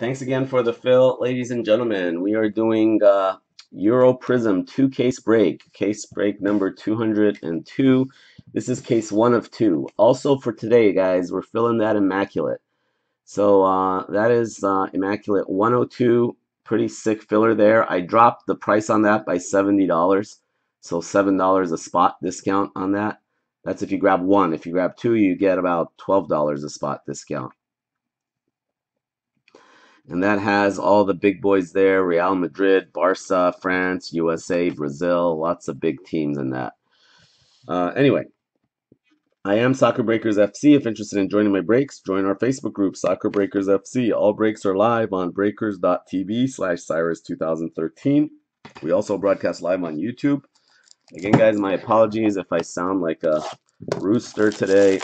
Thanks again for the fill, ladies and gentlemen. We are doing uh, Euro Prizm two case break, case break number 202. This is case one of two. Also for today, guys, we're filling that Immaculate. So uh, that is uh, Immaculate 102. Pretty sick filler there. I dropped the price on that by $70. So $7 a spot discount on that. That's if you grab one. If you grab two, you get about $12 a spot discount. And that has all the big boys there Real Madrid, Barca, France, USA, Brazil. Lots of big teams in that. Uh, anyway, I am Soccer Breakers FC. If interested in joining my breaks, join our Facebook group, Soccer Breakers FC. All breaks are live on breakers.tv slash Cyrus 2013. We also broadcast live on YouTube. Again, guys, my apologies if I sound like a rooster today.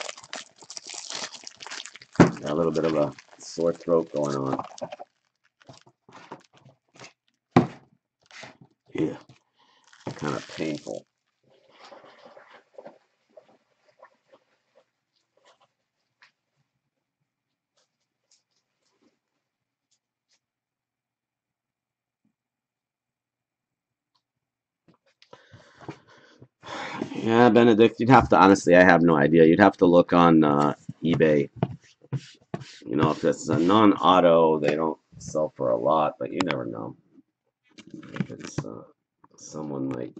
A little bit of a sore throat going on. Yeah, kind of painful. Yeah, Benedict, you'd have to honestly, I have no idea. You'd have to look on uh, eBay. You know, if it's a non-auto, they don't sell for a lot, but you never know. If it's uh, someone might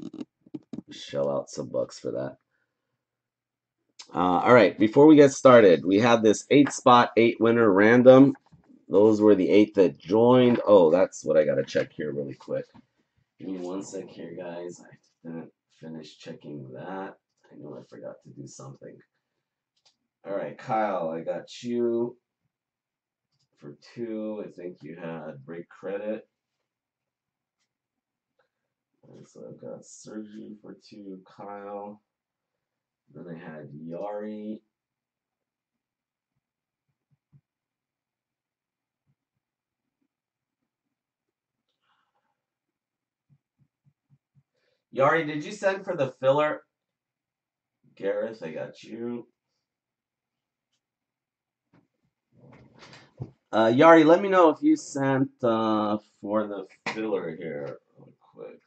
shell out some bucks for that. Uh, all right, before we get started, we have this eight spot, eight winner random. Those were the eight that joined. Oh, that's what I got to check here really quick. Give me one sec here, guys. I didn't finish checking that. I know I forgot to do something. All right, Kyle, I got you for two. I think you had break credit. And so I've got Sergi for two, Kyle. Then I had Yari. Yari, did you send for the filler? Gareth, I got you. Uh, Yari, let me know if you sent uh, for the filler here real quick.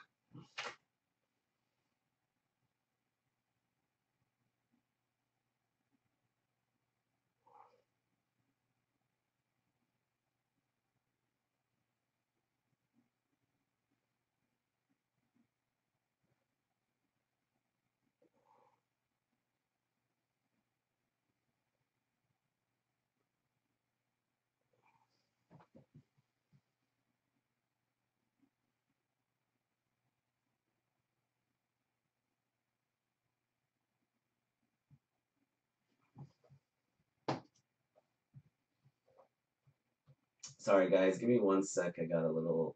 Sorry, guys. Give me one sec. I got a little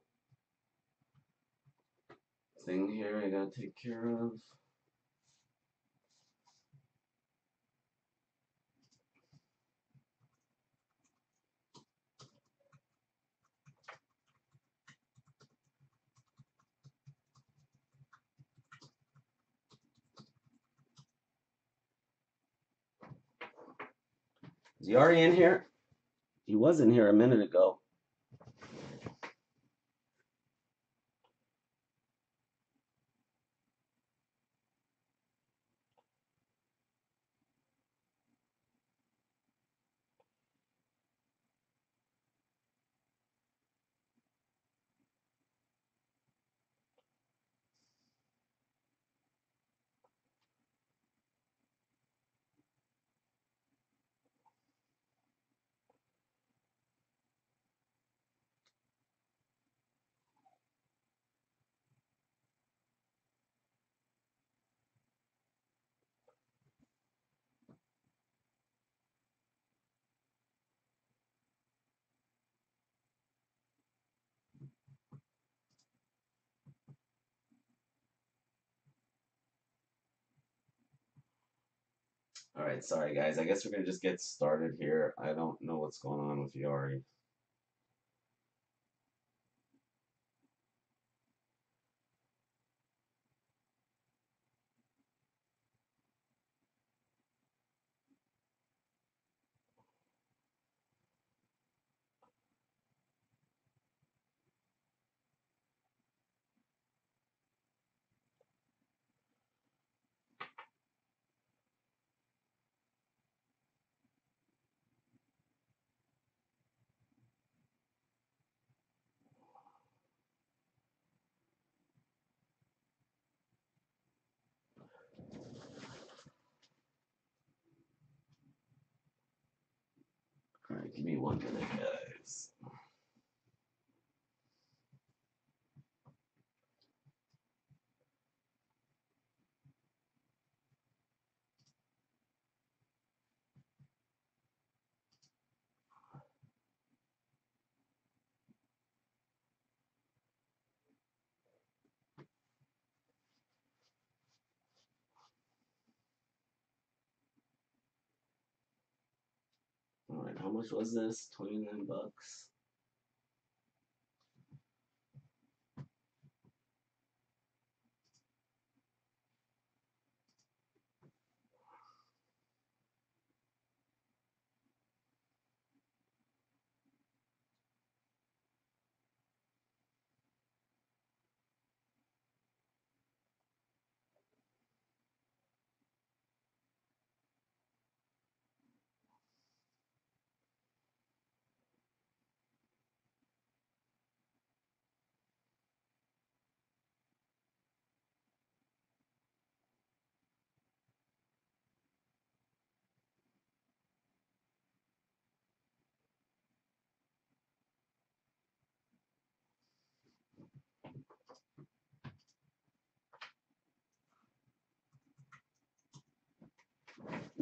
thing here I gotta take care of. Is Yari in here? He was in here a minute ago. All right, sorry guys. I guess we're gonna just get started here. I don't know what's going on with Yari. Give me one minute, guys. Much was this? 29 bucks.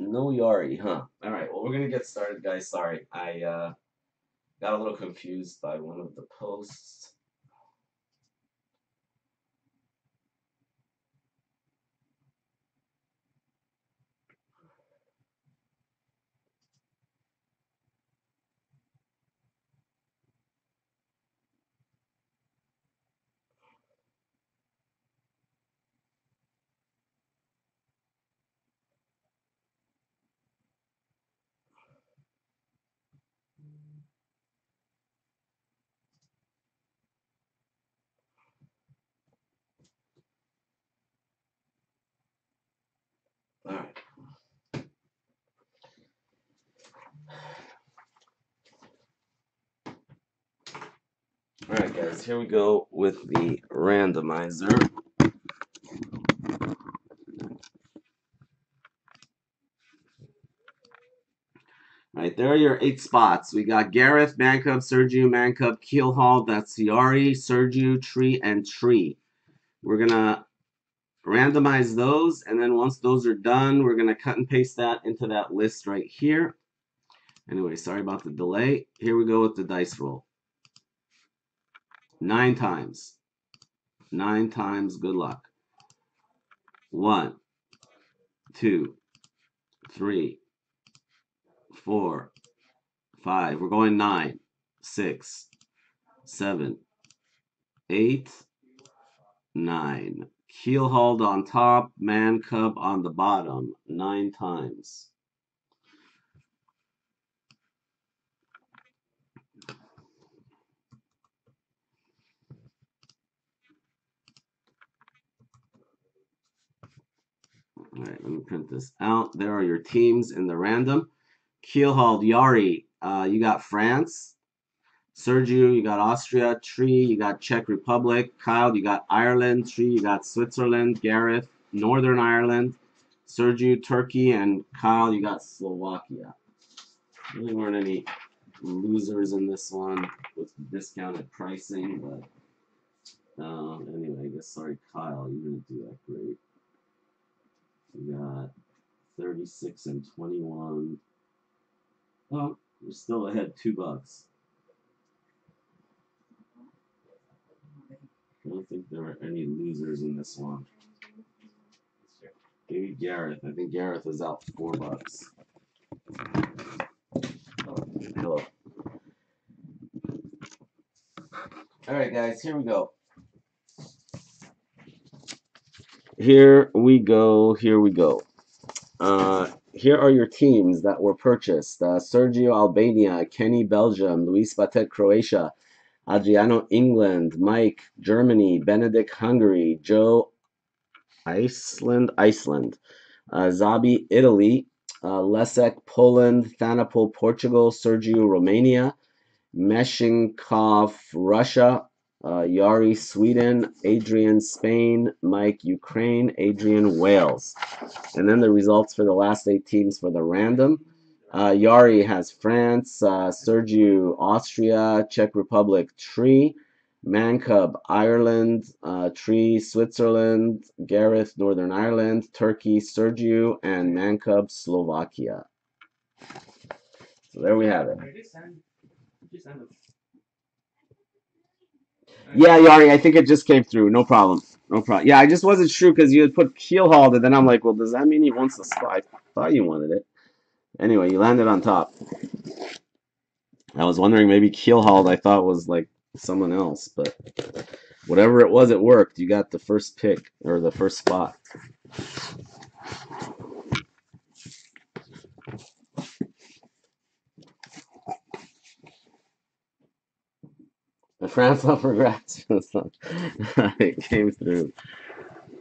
No Yari, huh? All right, well, we're gonna get started, guys. Sorry, I uh, got a little confused by one of the posts. All right, guys, here we go with the randomizer. All right, there are your eight spots. We got Gareth, Mancub, Sergio, Mancub, Keelhaul, that's Yari, Sergio, Tree, and Tree. We're gonna randomize those, and then once those are done, we're gonna cut and paste that into that list right here. Anyway, sorry about the delay. Here we go with the dice roll. Nine times. Nine times, good luck. One, two, three, four, five. We're going nine, six, seven, eight, nine. Keel hauled on top, man cub on the bottom, nine times. All right, let me print this out. There are your teams in the random. Keelhauled, Yari, uh, you got France. Sergio, you got Austria. Tree, you got Czech Republic. Kyle, you got Ireland. Tree, you got Switzerland. Gareth, Northern Ireland. Sergio, Turkey. And Kyle, you got Slovakia. Really weren't any losers in this one with discounted pricing, but uh, anyway, I guess sorry, Kyle, you didn't do that great. We got 36 and 21. Oh, we're still ahead two bucks. I don't think there are any losers in this one. Maybe Gareth. I think Gareth is out four bucks. Oh, hello. Alright, guys, here we go. Here we go. Here we go. Uh, here are your teams that were purchased uh, Sergio Albania, Kenny Belgium, Luis Batet Croatia, Adriano England, Mike Germany, Benedict Hungary, Joe Iceland Iceland, uh, Zabi Italy, uh, Lesek Poland, Thanapol Portugal, Sergio Romania, Meshinkov Russia, uh, Yari Sweden, Adrian Spain, Mike Ukraine, Adrian Wales. And then the results for the last eight teams for the random. Uh, Yari has France, uh, Sergio Austria, Czech Republic Tree, Mancub Ireland, uh, Tree Switzerland, Gareth Northern Ireland, Turkey Sergio, and Mancub Slovakia. So there we have it. I just send, just send it. Yeah, Yari, I think it just came through. No problem. No problem. Yeah, I just wasn't sure because you had put Keelhauled, and then I'm like, well, does that mean he wants the spot? I thought you wanted it. Anyway, you landed on top. I was wondering maybe Keelhauled I thought was like someone else, but whatever it was, it worked. You got the first pick or the first spot. The France love regrets. it came through.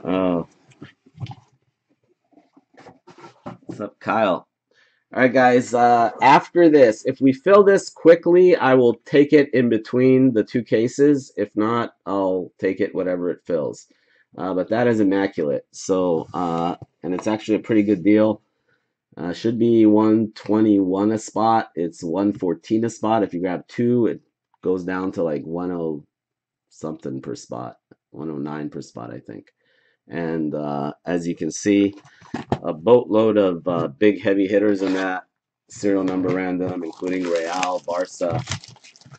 Oh. What's up, Kyle? All right, guys. Uh, after this, if we fill this quickly, I will take it in between the two cases. If not, I'll take it whatever it fills. Uh, but that is immaculate. So, uh, and it's actually a pretty good deal. Uh, should be 121 a spot. It's 114 a spot. If you grab two, it goes down to like 10 something per spot, 109 per spot, I think. And uh, as you can see, a boatload of uh, big heavy hitters in that serial number random, including Real, Barca,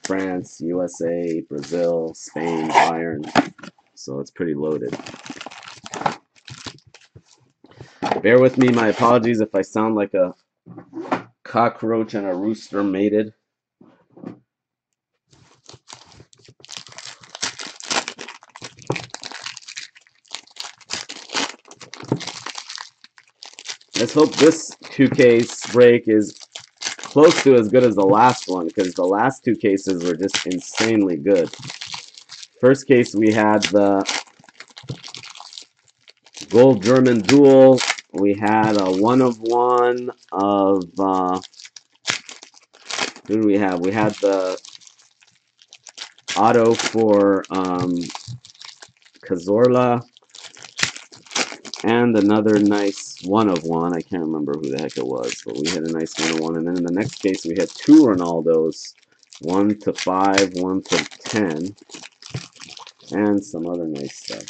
France, USA, Brazil, Spain, Bayern. So it's pretty loaded. Bear with me. My apologies if I sound like a cockroach and a rooster mated. Let's hope this two case break is close to as good as the last one because the last two cases were just insanely good. First case we had the Gold German Duel. We had a one of one of uh, who do we have? We had the auto for um, Cazorla and another nice one of one. I can't remember who the heck it was, but we had a nice one of one. And then in the next case, we had two Ronaldos, one to five, one to ten, and some other nice stuff.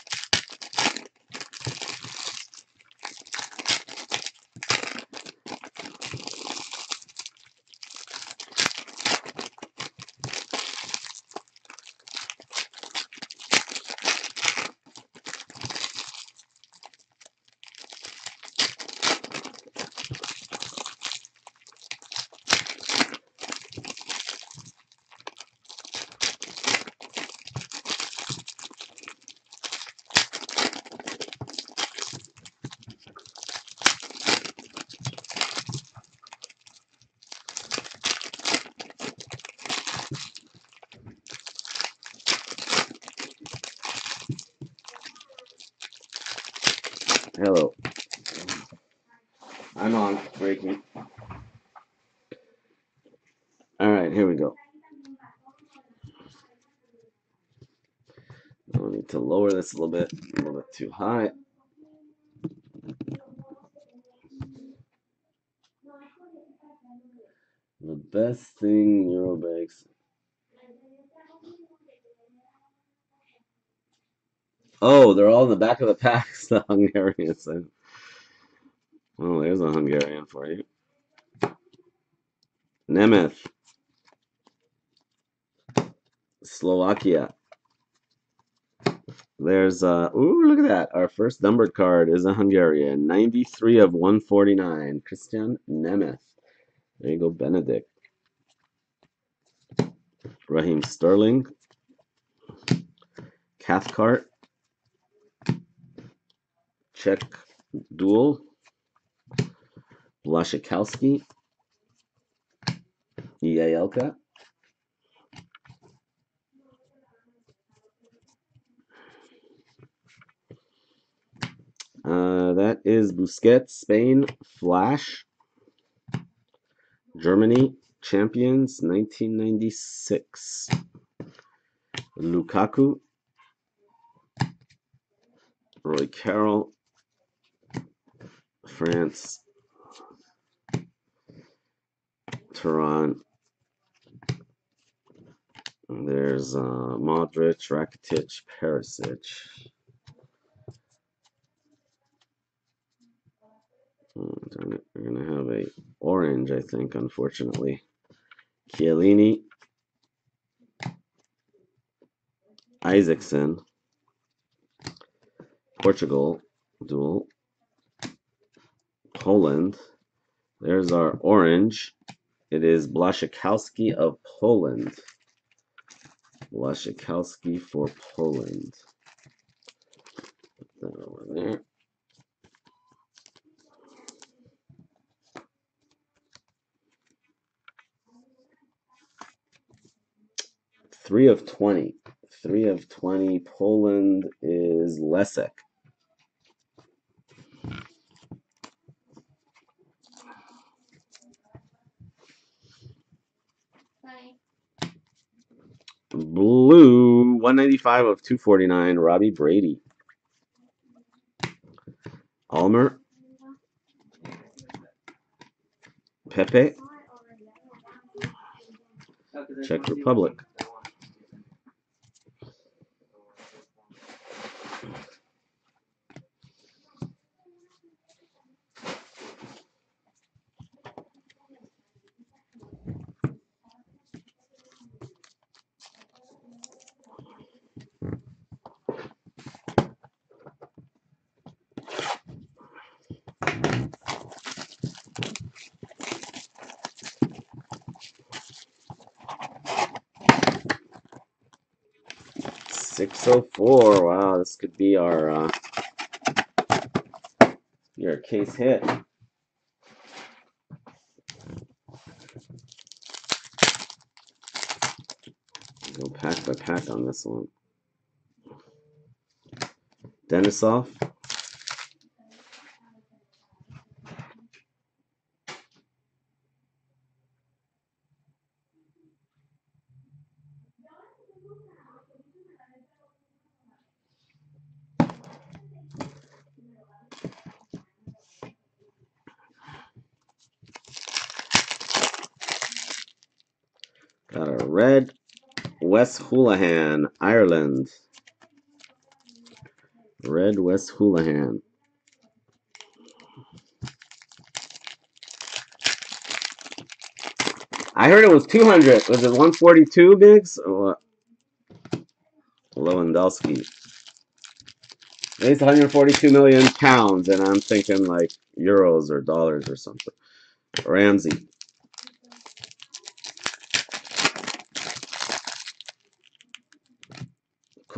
Hello. I'm on. Breaking. All right, here we go. I need to lower this a little bit. A little bit too high. The best thing Eurobags. Oh, they're all in the back of the packs, the Hungarians. Oh, there's a Hungarian for you. Nemeth. Slovakia. There's uh ooh, look at that. Our first numbered card is a Hungarian. 93 of 149. Christian Nemeth. There you go, Benedict. Raheem Sterling. Cathcart. Czech Duel. Blaszczykowski. Jaelka. Uh, that is Busquets, Spain, Flash, Germany, champions, 1996. Lukaku, Roy Carroll, France, Turan. There's uh, Modric, Rakitic, Perisic. Oh, darn it. We're gonna have a orange, I think, unfortunately. Chiellini. Isaacson. Portugal duel. Poland. There's our orange. It is Blaszczykowski of Poland. Blaszczykowski for Poland. Put that over there. Three of 20. Three of 20. Poland is Lesek. Blue, 195 of 249, Robbie Brady. Almer, Pepe, Czech Republic. That want it. Six oh four. Wow, this could be our uh, your case hit. Go pack by pack on this one. Denisov, got a red Wes Hoolahan, Ireland. Red Wes Hoolahan. I heard it was 200. Was it 142 bigs? Lewandowski. It's 142 million pounds, and I'm thinking like euros or dollars or something. Ramsey.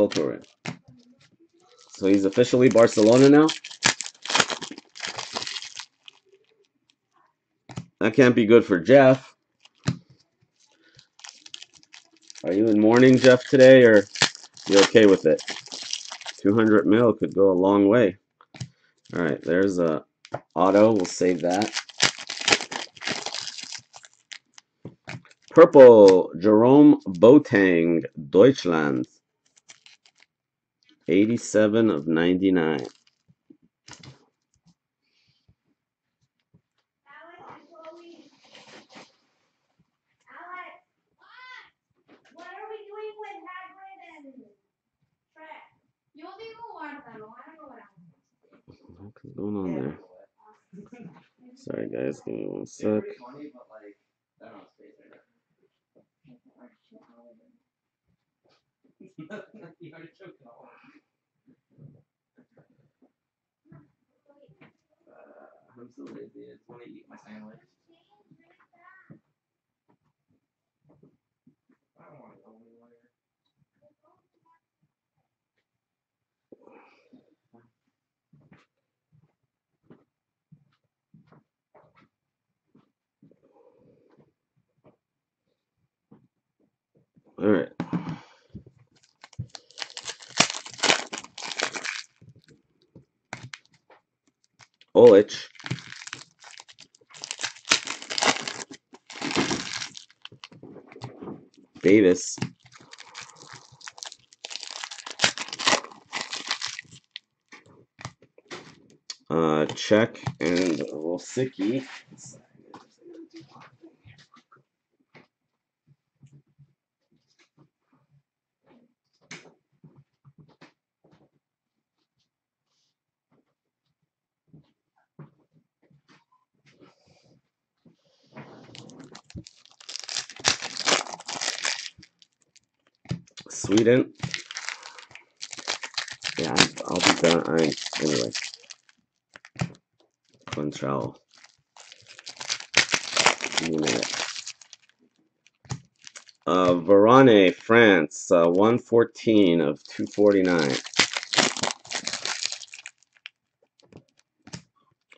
Kokorin. So he's officially Barcelona now? That can't be good for Jeff. Are you in mourning, Jeff, today, or you okay with it? 200 mil could go a long way. All right, there's a auto. We'll save that. Purple, Jerome Boateng, Deutschland. 87 of 99. Alex and Chloe. Alex. What are we doing with Hagrid and Shrek? Yo digo guárdalo, algo ahora. What's going on there? Sorry, guys. Give me one sec. pretty funny, but like, I don't know, space right there. you already choked it all. Uh, I'm so lazy. I just want to eat my sandwich. I don't to go anywhere. All right. Davis. Uh, Cech and Rosicky. Sweden. Yeah, I'll be done. I anyway. Control. Minute. Uh, Varane, France, uh, 114 of 249.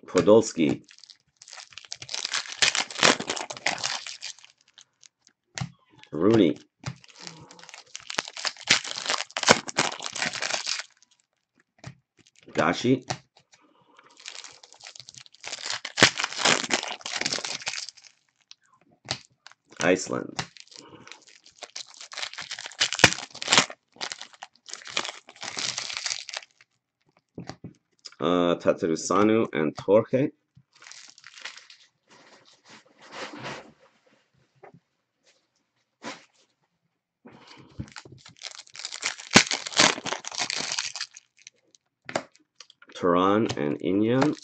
Podolski. Rooney. Gashi. Iceland. Uh, Tatarusanu and Torque. And Inyan.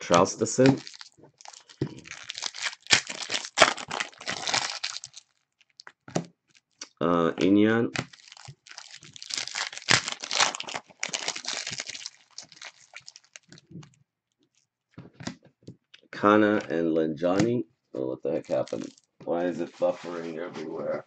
Traustason. Uh, Inyan. Kana and Lenjani. Oh, what the heck happened? Why is it buffering everywhere?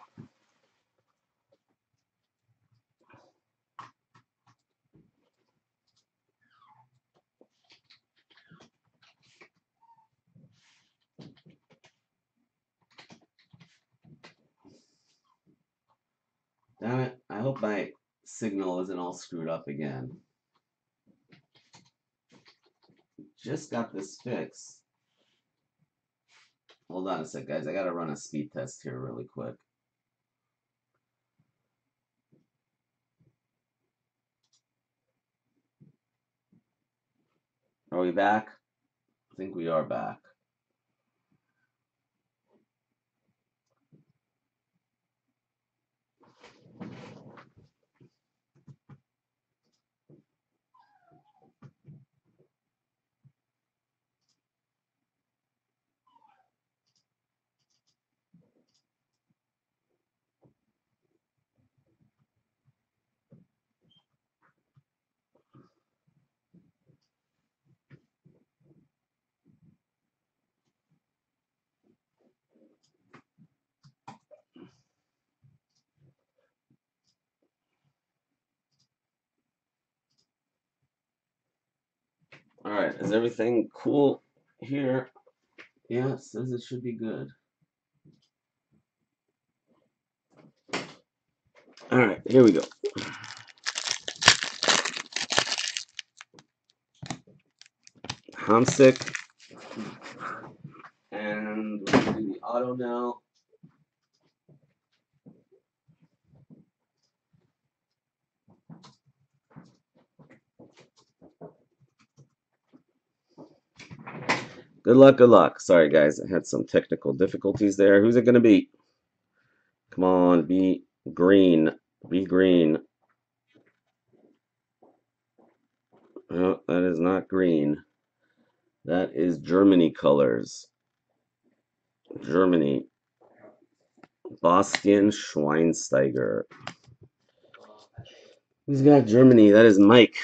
Damn it. I hope my signal isn't all screwed up again. Just got this fixed. Hold on a sec, guys. I gotta run a speed test here really quick. Are we back? I think we are back. All right, is everything cool here? Yeah, it says it should be good. All right, here we go. Hamsik. And we're gonna do the auto now. Good luck, good luck. Sorry, guys, I had some technical difficulties there. Who's it going to be? Come on, be green. Be green. Oh, that is not green. That is Germany colors. Germany. Bastian Schweinsteiger. Who's got Germany? That is Mike.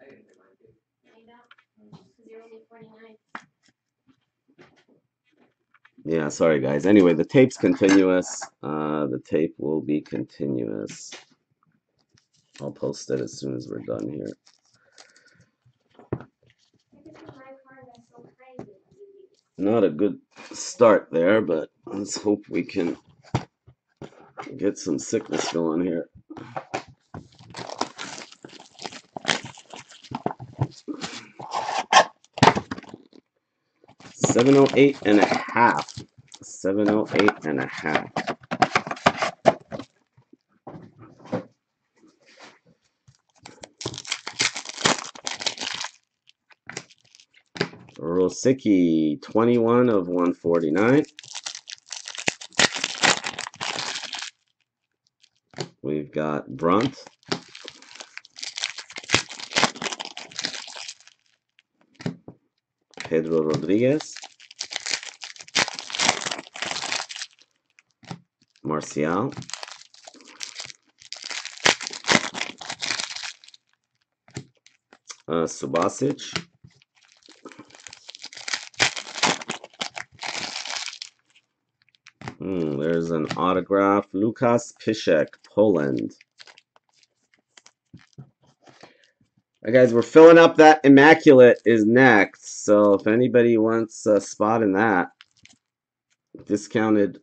I didn't get mine too. I don't. Because you're only 49. Yeah, sorry guys. Anyway, the tape's continuous. Uh, the tape will be continuous. I'll post it as soon as we're done here. Not a good start there, but let's hope we can get some sickness going here. Seven oh eight and a half. Seven oh eight and a half. Rosicky, 21 of 149. We've got Brunt. Pedro Rodriguez. Martial. Uh, Subasic. Hmm, there's an autograph. Lukas Piszczek, Poland. Right, guys, we're filling up that Immaculate is next. So if anybody wants a spot in that, discounted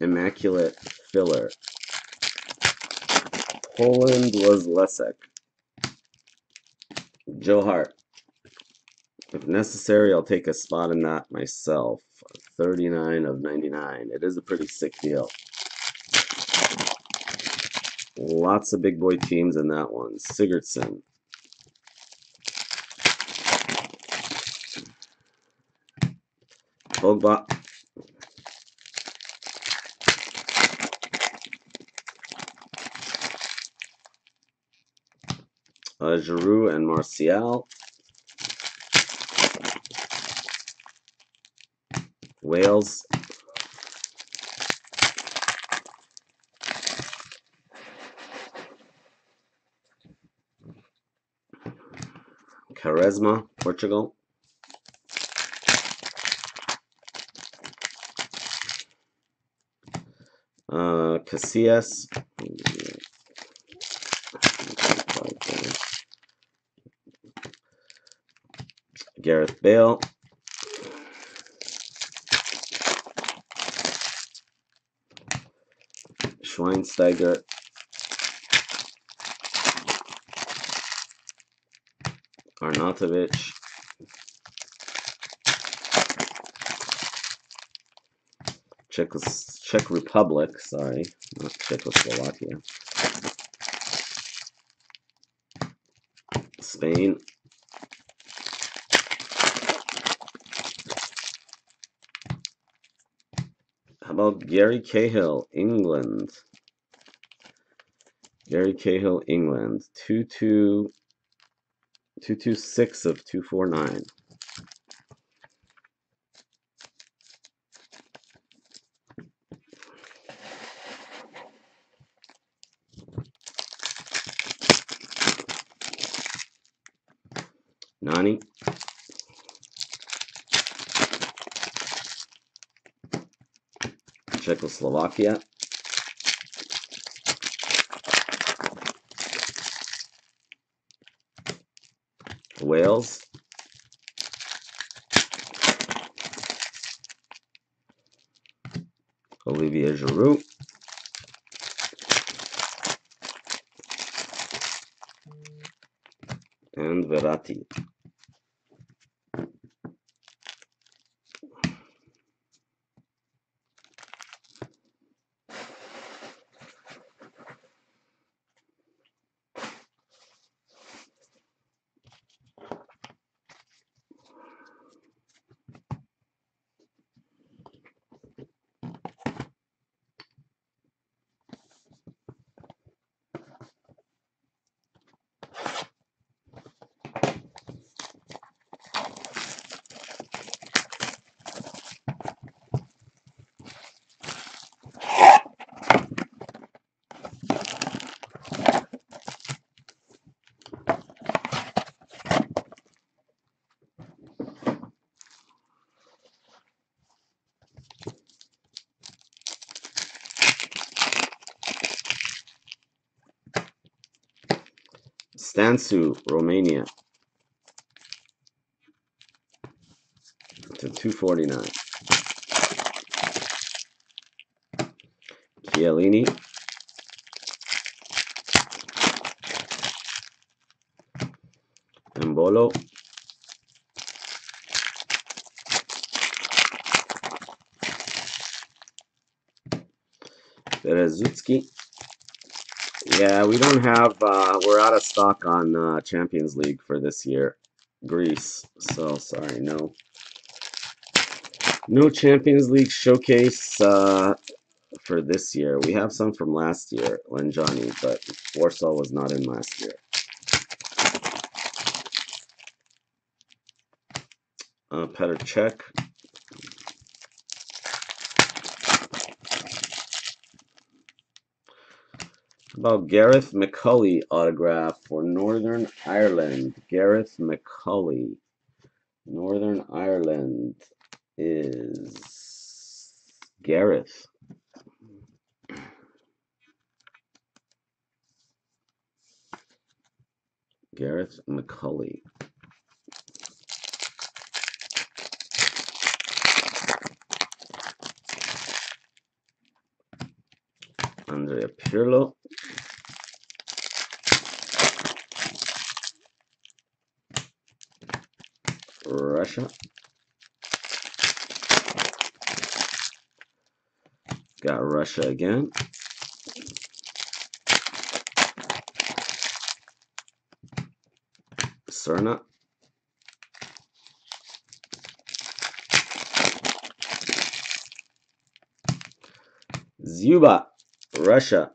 Immaculate filler. Poland was Lesek. Joe Hart. If necessary, I'll take a spot in that myself. 39 of 99. It is a pretty sick deal. Lots of big boy teams in that one. Sigurdsson. Pogba. Uh, Giroud and Martial. Wales. Quaresma, Portugal. Uh, Casillas. Gareth Bale. Schweinsteiger. Arnautovic. Czech, Czech Republic, sorry, not Czechoslovakia. Spain. Gary Cahill, England? Gary Cahill, England. 2 2 226 of 249. Czechoslovakia. Wales. Olivier Giroud. And Verratti. Stanciu, Romania. To 249. Chiellini. Embolo. Berezutski. Yeah, we don't have, uh, we're out of stock on uh, Champions League for this year. Greece. So, sorry, no. No Champions League showcase uh, for this year. We have some from last year, Lenjani, but Warsaw was not in last year. Uh, Petr Cech. About Gareth McAuley autograph for Northern Ireland? Gareth McAuley. Northern Ireland is Gareth. Gareth McAuley. Andrea Pirlo. Russia. Got Russia again. Cerna. Zuba, Russia.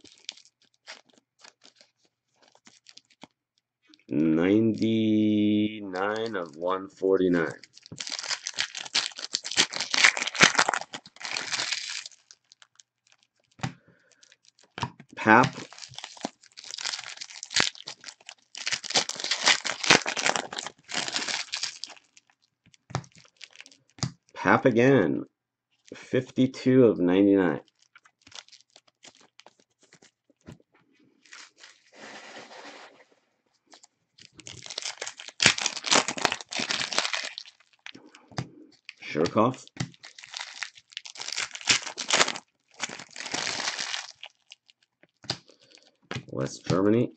99 of 149. Pap. Pap again. 52 of 99. Shirokov. West Germany.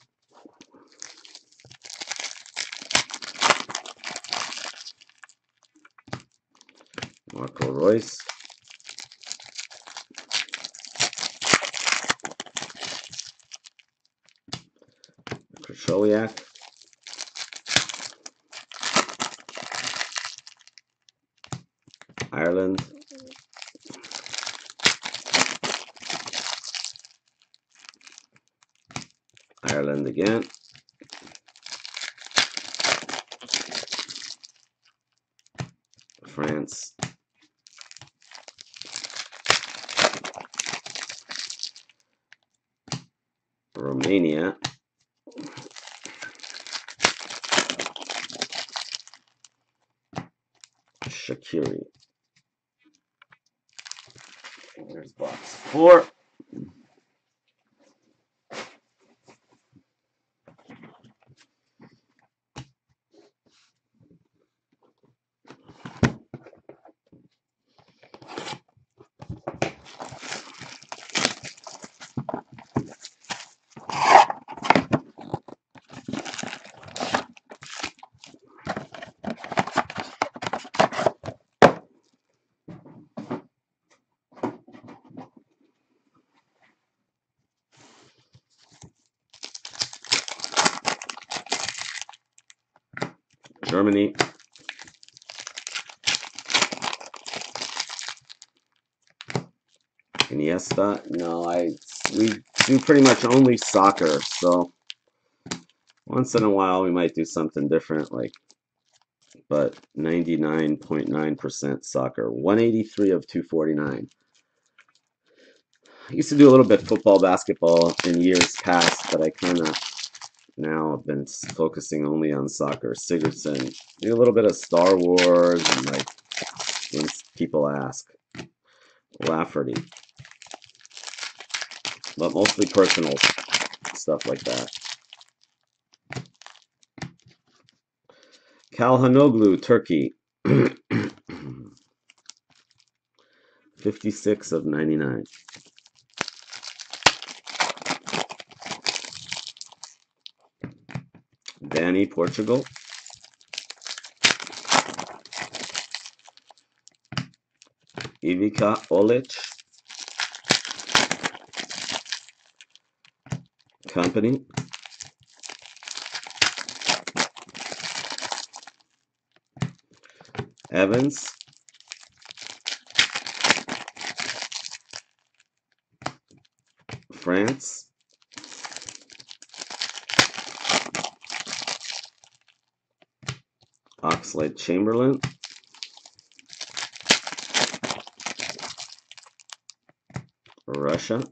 Marco Reus. Krychowiak. Ireland. Ireland again. France. Romania. Shaqiri. There's box four. Germany. Iniesta. No, I we do pretty much only soccer, so once in a while we might do something different, like but 99.9% soccer. 183 of 249. I used to do a little bit football, basketball in years past, but I kind of now I've been focusing only on soccer. Sigurdsson. Do a little bit of Star Wars and like when people ask. Lafferty. But mostly personal stuff like that. Calhanoglu, Turkey. 56 of 99. Danny, Portugal. Ivica Olic. Company. Evans. France. Oxlade Chamberlain. Russia.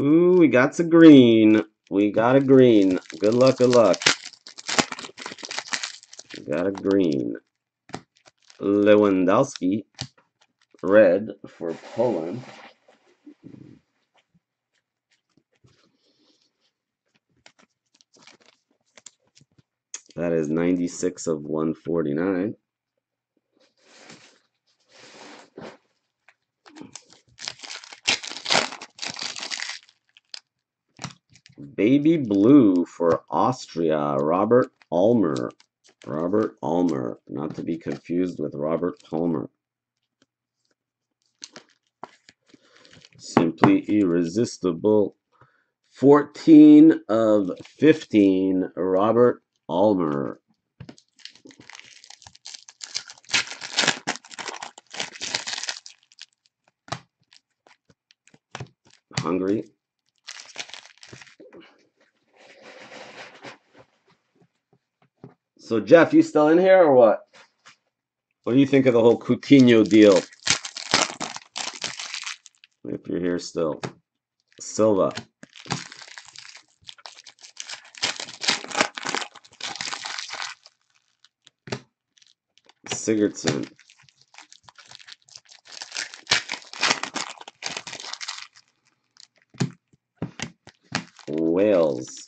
Ooh, we got a green. We got a green. Good luck, good luck. We got a green. Lewandowski, red for Poland. That is 96 of 149. Baby blue for Austria, Robert Almer. Robert Almer, not to be confused with Robert Palmer. Simply irresistible. 14 of 15, Robert Almer. Hungary. So Jeff, you still in here or what? What do you think of the whole Coutinho deal? If you're here still. Silva. Sigurdsson. Wales.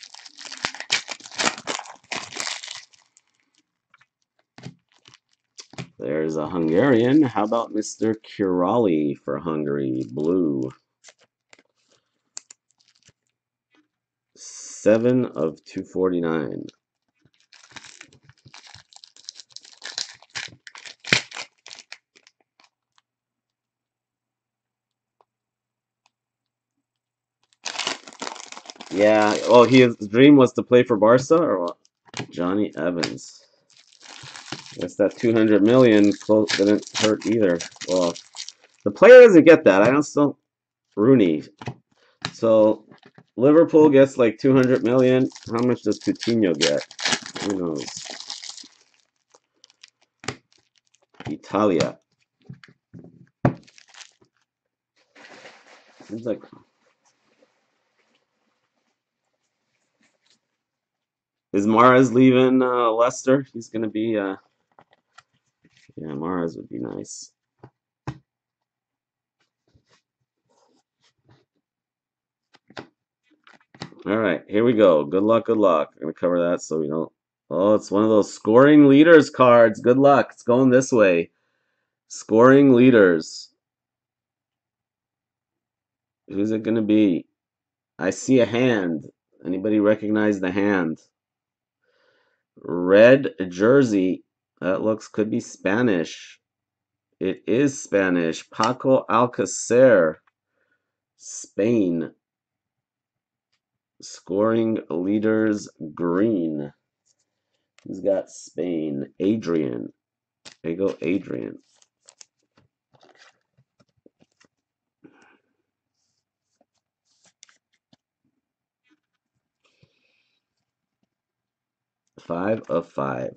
There's a Hungarian. How about Mr. Kiraly for Hungary? Blue. Seven of 249. Yeah. Oh, his dream was to play for Barca or what? Johnny Evans. Guess that 200 million close didn't hurt either. Well, the player doesn't get that. I don't still Rooney. So Liverpool gets like 200 million. How much does Coutinho get? Who knows? Italia. Seems like Is Mahrez leaving uh, Leicester? He's going to be, uh, yeah, Mahrez would be nice. All right, here we go. Good luck, good luck. I'm going to cover that so we don't. Oh, it's one of those scoring leaders cards. Good luck. It's going this way. Scoring leaders. Who's it going to be? I see a hand. Anybody recognize the hand? Red jersey. That looks could be Spanish. It is Spanish. Paco Alcacer. Spain. Scoring leaders green. Who's got Spain? Adrian. There you go, Adrian. Five of five.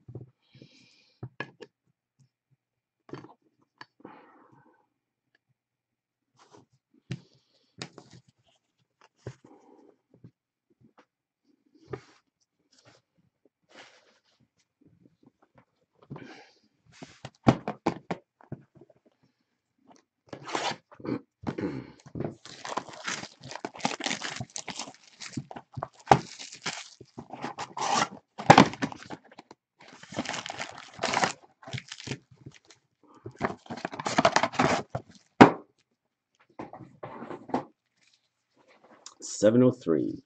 Seven oh three.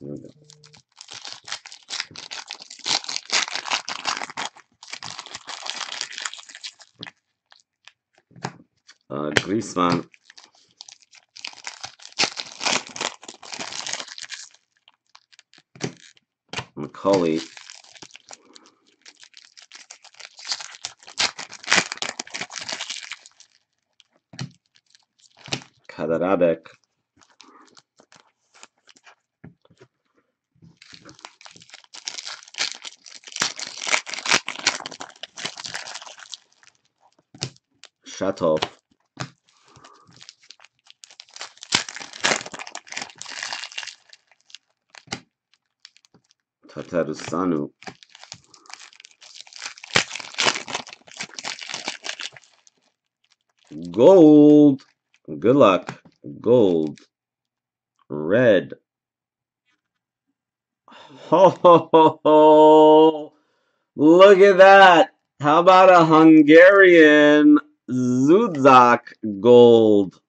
Here we go. Uh, Griezmann. McAuley. Kaderabek. Shut up. Tatarusanu. Gold. Good luck. Gold. Red. Ho, ho, ho, ho. Look at that. How about a Hungarian? Dzsudzsak gold?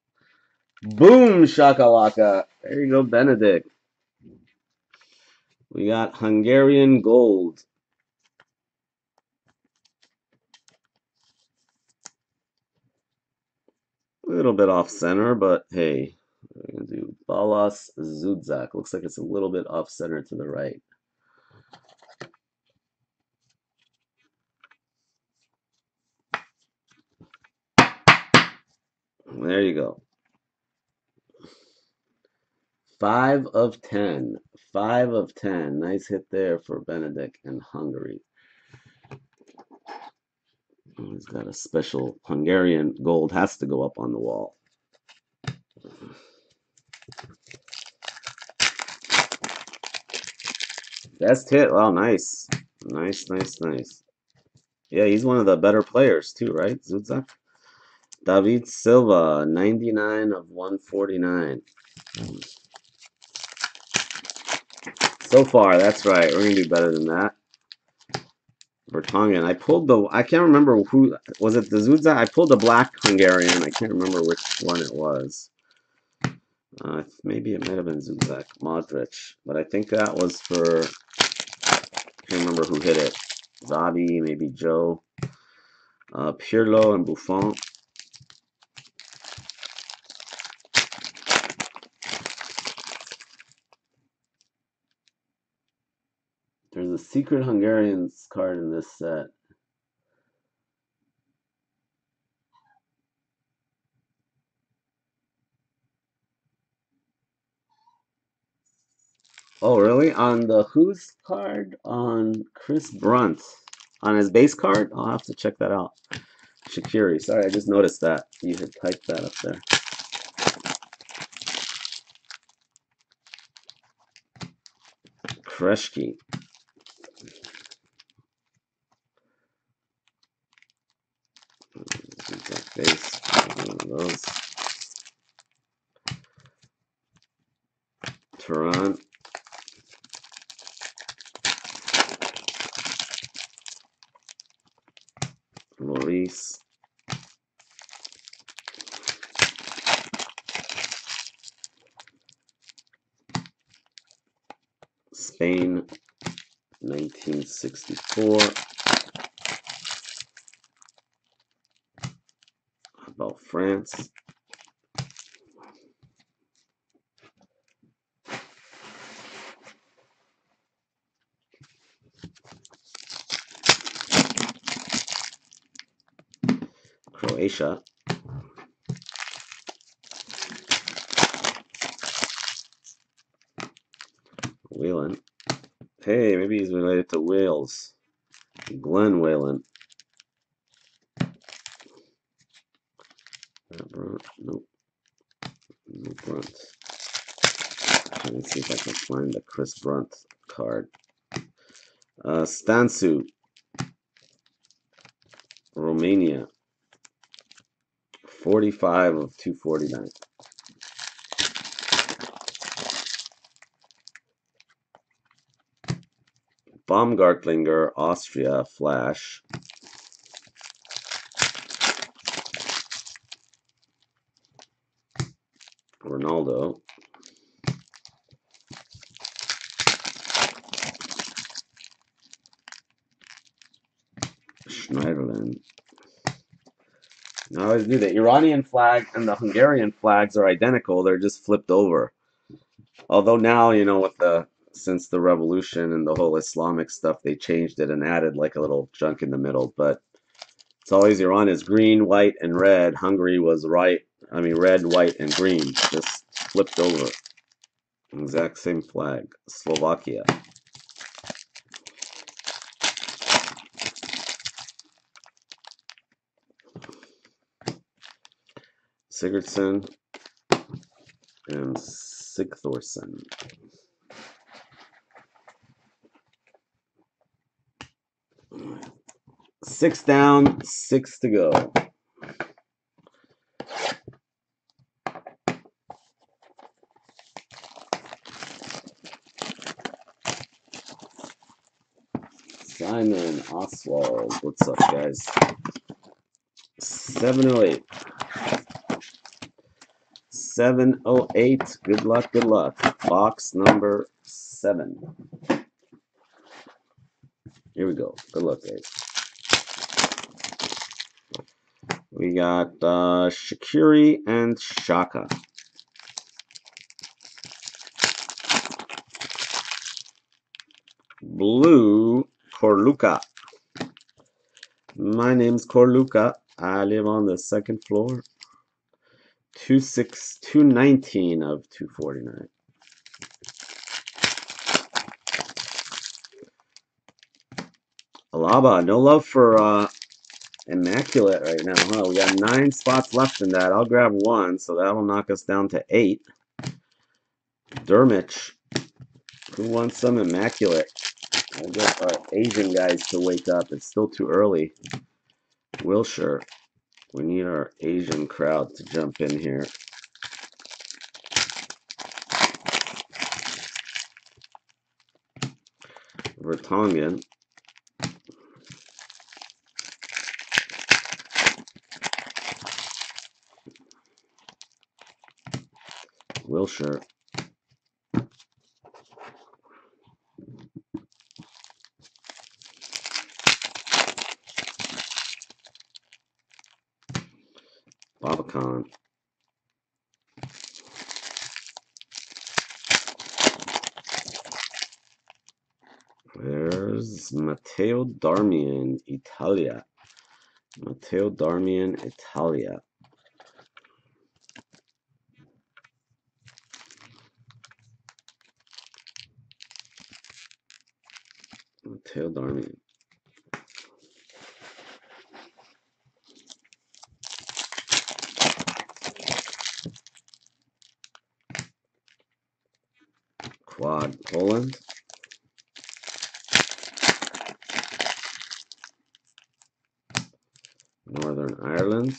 Boom shakalaka. There you go, Benedict. We got Hungarian gold. A little bit off center, but hey, we're gonna do Balazs Dzsudzsak. Looks like it's a little bit off center to the right. There you go. Five of ten. Five of ten. Nice hit there for Benedict and Hungary. He's got a special Hungarian gold. Has to go up on the wall. Best hit. Wow, nice. Nice, nice, nice. Yeah, he's one of the better players too, right? Dzsudzsak? David Silva, 99 of 149. So far, that's right. We're going to do better than that. Vertonghen. I pulled the, I can't remember who, was it the Dzsudzsak? I pulled the black Hungarian. I can't remember which one it was. Uh, maybe it might have been Dzsudzsak, Modric. But I think that was for, I can't remember who hit it. Zabi, maybe Joe. Uh, Pirlo and Buffon. There's a secret Hungarians card in this set. Oh, really? On the Who's card? On Chris Brunt. On his base card? I'll have to check that out. Shaqiri. Sorry, I just noticed that. You had typed that up there. Kreshki. Base. One of those. Turan. Maurice. Spain, 1964. How about France? Croatia. Whelan. Hey, maybe he's related to Wales. Glenn Whelan. Nope. No Brunt. Let me see if I can find the Chris Brunt card. Uh, Stanciu. Romania. 45 of 249. Baumgartlinger, Austria, Flash. Ronaldo. Schneiderlin. I always knew the Iranian flag and the Hungarian flags are identical. They're just flipped over. Although now, you know, with the since the revolution and the whole Islamic stuff, they changed it and added like a little junk in the middle. But it's always Iran is green, white, and red. Hungary was right. I mean, red, white, and green. Just flipped over. Exact same flag. Slovakia. Sigurdsson and Sigthorsson. Six down, six to go. Simon Oswald, what's up, guys? 708. 708. Good luck, good luck. Box number seven. Here we go. Good luck, guys. We got uh, Shaqiri and Xhaka. Blue Corluka. My name's Corluka. I live on the second floor. 26 219 of 249. Alaba, no love for uh, Immaculate right now, huh? We got nine spots left in that. I'll grab one, so that'll knock us down to eight. Dermich. Who wants some Immaculate? I get our Asian guys to wake up. It's still too early. Wilshere. We need our Asian crowd to jump in here. Vertonghen. Wilshere. Babacan. There's Matteo Darmian, Italia. Matteo Darmian, Italia. Matteo Darmian. Quad Poland. Northern Ireland.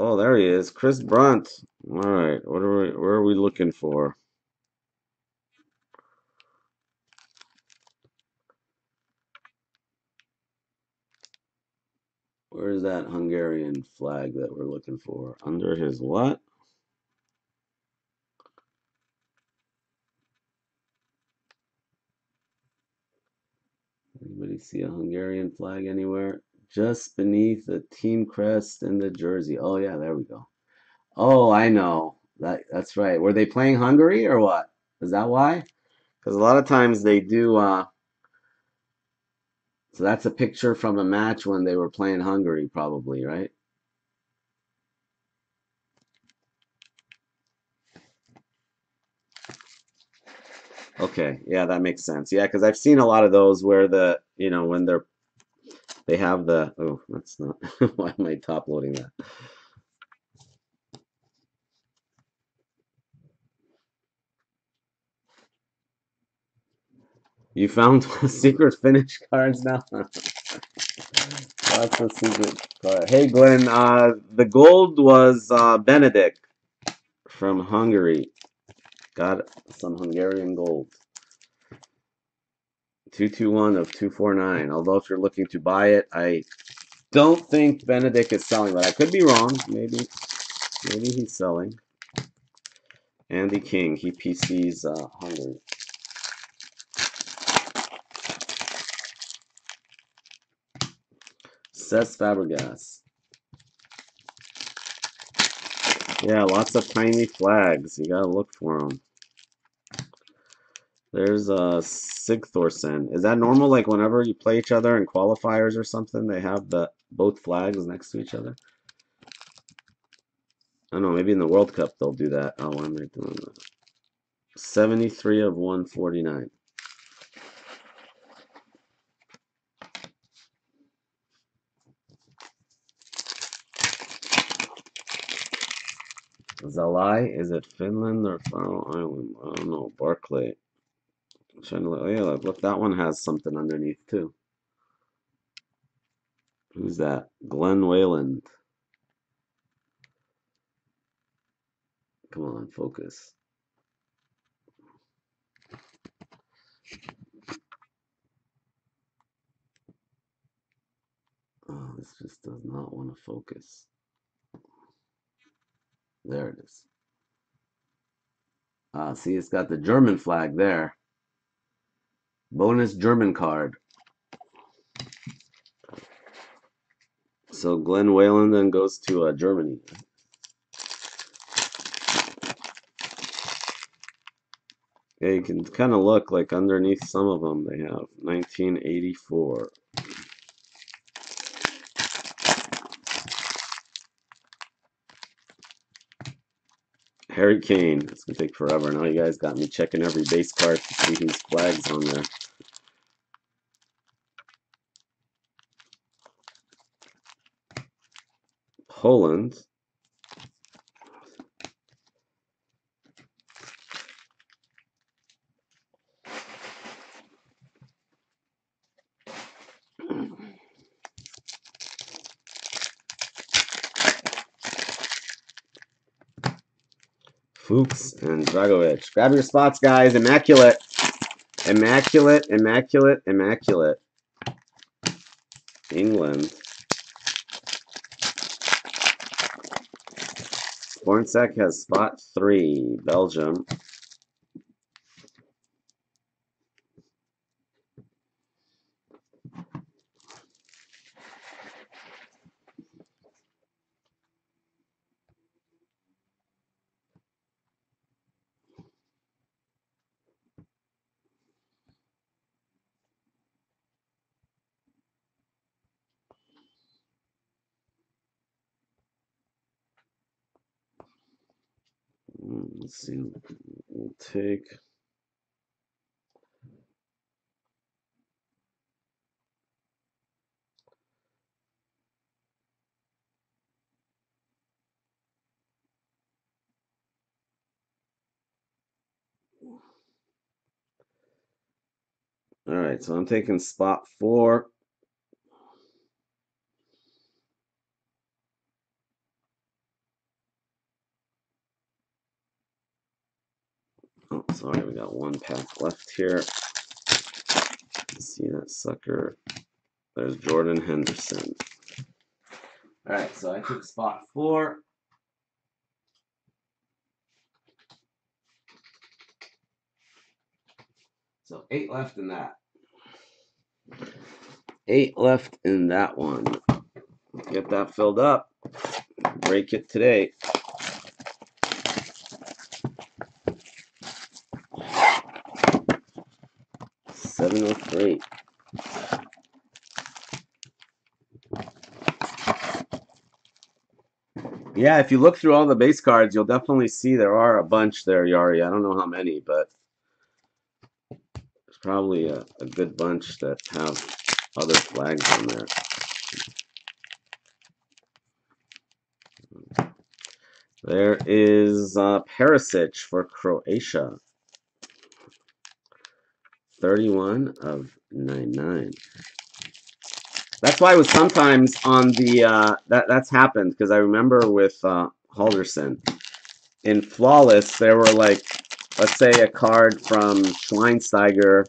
Oh, there he is, Chris Brunt. All right, what are we? Where are we looking for? Where's that Hungarian flag that we're looking for? Under his what? Anybody see a Hungarian flag anywhere? Just beneath the team crest and the jersey. Oh yeah, there we go. Oh, I know. That that's right. Were they playing Hungary or what? Is that why? Because a lot of times they do. Uh, so that's a picture from a match when they were playing Hungary, probably, right? Okay, yeah, that makes sense. Yeah, because I've seen a lot of those where the, you know, when they're, they have the, oh, that's not, why am I top loading that? You found secret finish cards now? That's a secret card. Hey, Glenn, uh, the gold was uh, Benedict from Hungary. Got some Hungarian gold. 221 of 249. Although if you're looking to buy it, I don't think Benedict is selling, but I could be wrong. Maybe maybe he's selling. Andy King, he PCs uh, Hungary. Cesc Fabregas. Yeah, lots of tiny flags. You gotta look for them. There's uh, Sigthorsson. Is that normal? Like whenever you play each other in qualifiers or something, they have the both flags next to each other. I don't know. Maybe in the World Cup they'll do that. Oh, am I doing that? 73 of 149. Zalai, is it Finland or Faroe Island? I don't know. Barkley. Look. Oh, look, that one has something underneath too. Who's that? Glenn Whelan. Come on, focus. Oh, this just does not want to focus. There it is. Ah, see, it's got the German flag there. Bonus German card. So Glenn Whelan then goes to uh, Germany. Yeah, you can kind of look like underneath some of them they have 1984. Harry Kane. It's gonna take forever. Now you guys got me checking every base card to see whose flag's on there. Poland. Fuchs and Dragovic. Grab your spots, guys. Immaculate. Immaculate, immaculate, immaculate. England. Bornsek has spot three. Belgium. Mm, Let's see. We'll take. All right, so I'm taking spot four. Oh, sorry, we got one pack left here. See that sucker? There's Jordan Henderson. All right, so I took spot four. So eight left in that. Eight left in that one. Get that filled up. Break it today. Seven oh three. Yeah, if you look through all the base cards, you'll definitely see there are a bunch there, Yari. I don't know how many, but there's probably a, a good bunch that have other flags on there. There is uh, Perisic for Croatia. 31 of 99. That's why it was sometimes on the, uh, that, that's happened, because I remember with uh, Halderson, in Flawless, there were like, let's say a card from Schweinsteiger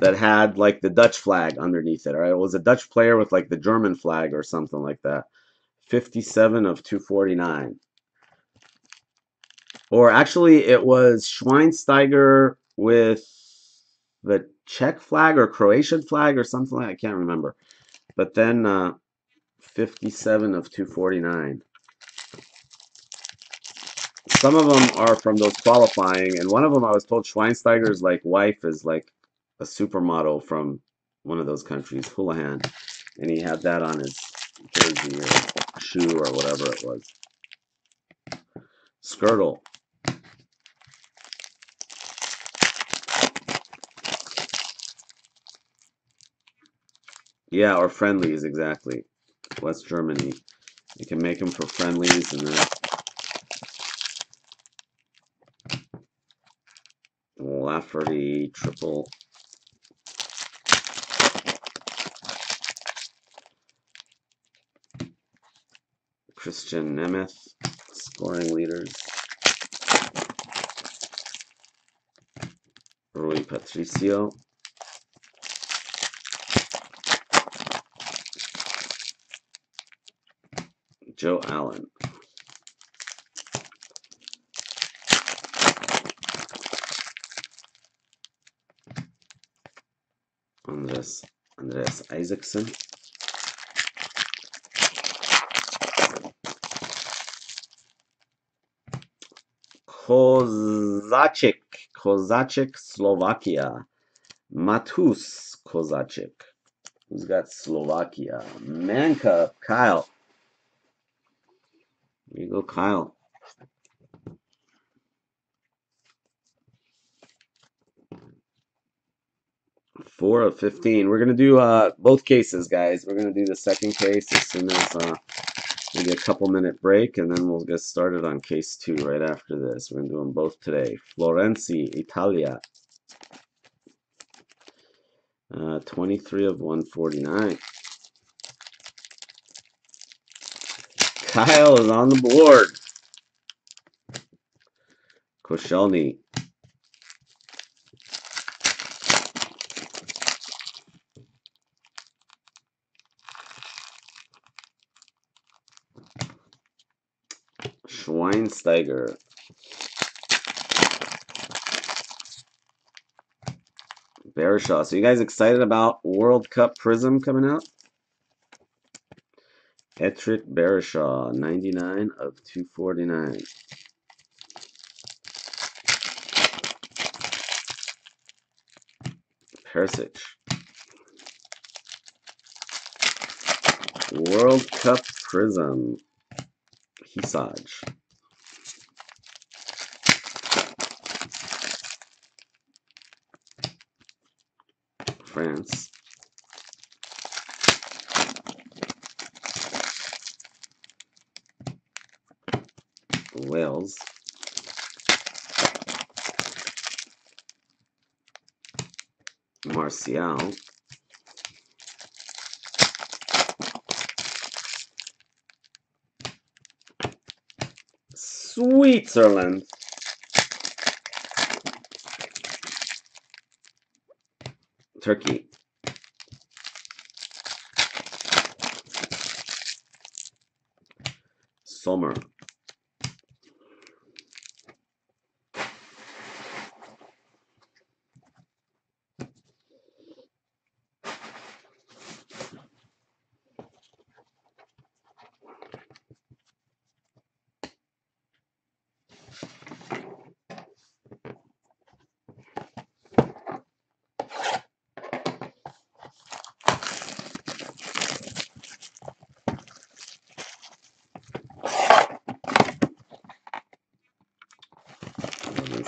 that had like the Dutch flag underneath it, right? It was a Dutch player with like the German flag or something like that. 57 of 249. Or actually, it was Schweinsteiger with the Czech flag or Croatian flag or something like I can't remember. But then uh, 57 of 249. Some of them are from those qualifying, and one of them I was told Schweinsteiger's like wife is like a supermodel from one of those countries, Hoolahan, and he had that on his jersey or shoe or whatever it was. Skrtel. Yeah, or friendlies, exactly. West Germany. You can make them for friendlies and then... Lafferty, triple. Christian Nemeth, scoring leaders. Rui Patricio. Joe Allen. Andres Andreas Isaksson. Kozacik, Kozacik, Slovakia. Matus Kozacik. Who's got Slovakia? Man Cup, Kyle. There you go, Kyle. Four of 15. We're going to do uh, both cases, guys. We're going to do the second case as soon as uh, maybe a couple minute break, and then we'll get started on case two right after this. We're going to do them both today. Florenzi, Italia. Uh, 23 of 149. Kyle is on the board. Koscielny. Schweinsteiger. Berisha. So you guys excited about World Cup Prizm coming out? Etrit Berisha, 99 of 249. Perisic. World Cup Prizm. Hysaj. France. Wales. Martial. Switzerland. Turkey. Sommer.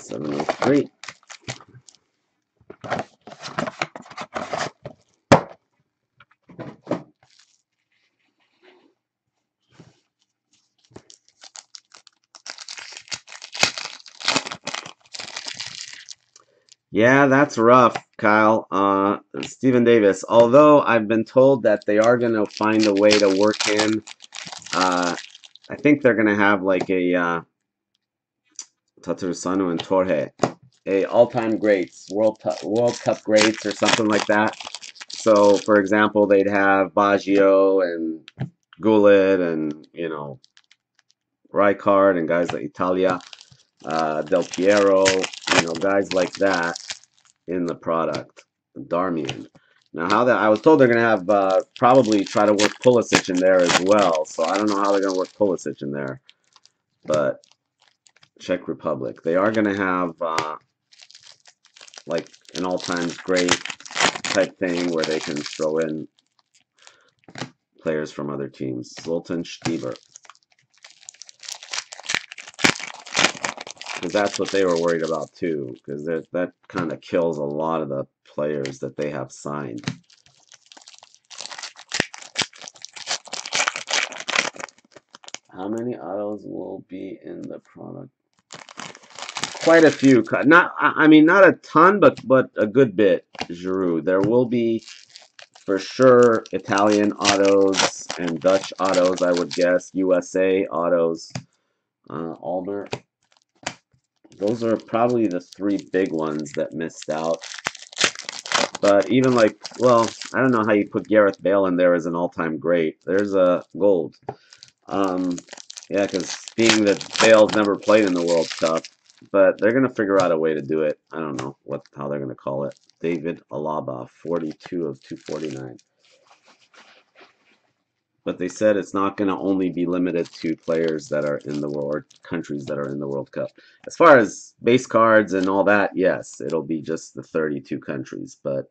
Seven oh three. Yeah, that's rough, Kyle. Uh, Stephen Davis. Although I've been told that they are going to find a way to work in. Uh, I think they're going to have like a uh, Tatarusanu and Torre, a all-time greats, World World Cup greats or something like that. So, for example, they'd have Baggio and Gullit and you know Rijkaard and guys like Italia, uh, Del Piero, you know, guys like that in the product. Darmian. Now, how that I was told they're going to have uh, probably try to work Pulisic in there as well. So I don't know how they're going to work Pulisic in there, but Czech Republic. They are going to have uh, like an all-time great type thing where they can throw in players from other teams. Zoltan Stieber. Because that's what they were worried about too. Because that kind of kills a lot of the players that they have signed. How many autos will be in the product? Quite a few. Not, I mean, not a ton, but but a good bit. Giroud. There will be, for sure, Italian autos and Dutch autos. I would guess USA autos. Uh, Alder. Those are probably the three big ones that missed out. But even like, well, I don't know how you put Gareth Bale in there as an all-time great. There's a gold. Um, yeah, because being that Bale's never played in the World Cup, but they're gonna figure out a way to do it. I don't know what how they're gonna call it. David Alaba, 42 of 249. But they said it's not going to only be limited to players that are in the world, or countries that are in the World Cup. As far as base cards and all that, yes, it'll be just the 32 countries. But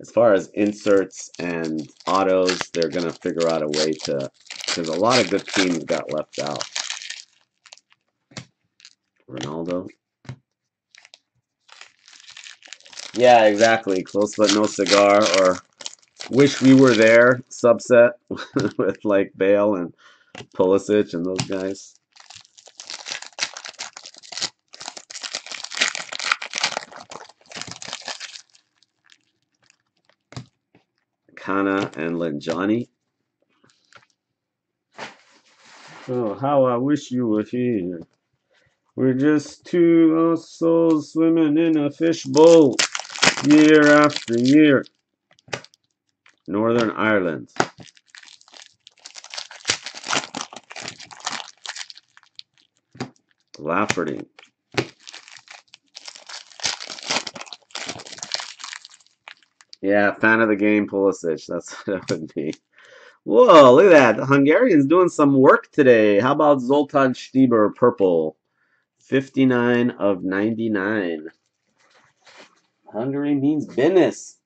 as far as inserts and autos, they're going to figure out a way to, because a lot of good teams got left out. Ronaldo. Yeah, exactly. Close but no cigar, or wish we were there subset with like Bale and Pulisic and those guys. Cana and Lenjani. Oh, how I wish you were here. We're just two lost souls swimming in a fishbowl year after year. Northern Ireland. Lafferty. Yeah, fan of the game, Pulisic. That's what it would be. Whoa, look at that. The Hungarian's doing some work today. How about Zoltan Stieber, purple? 59 of 99. Hungary means business.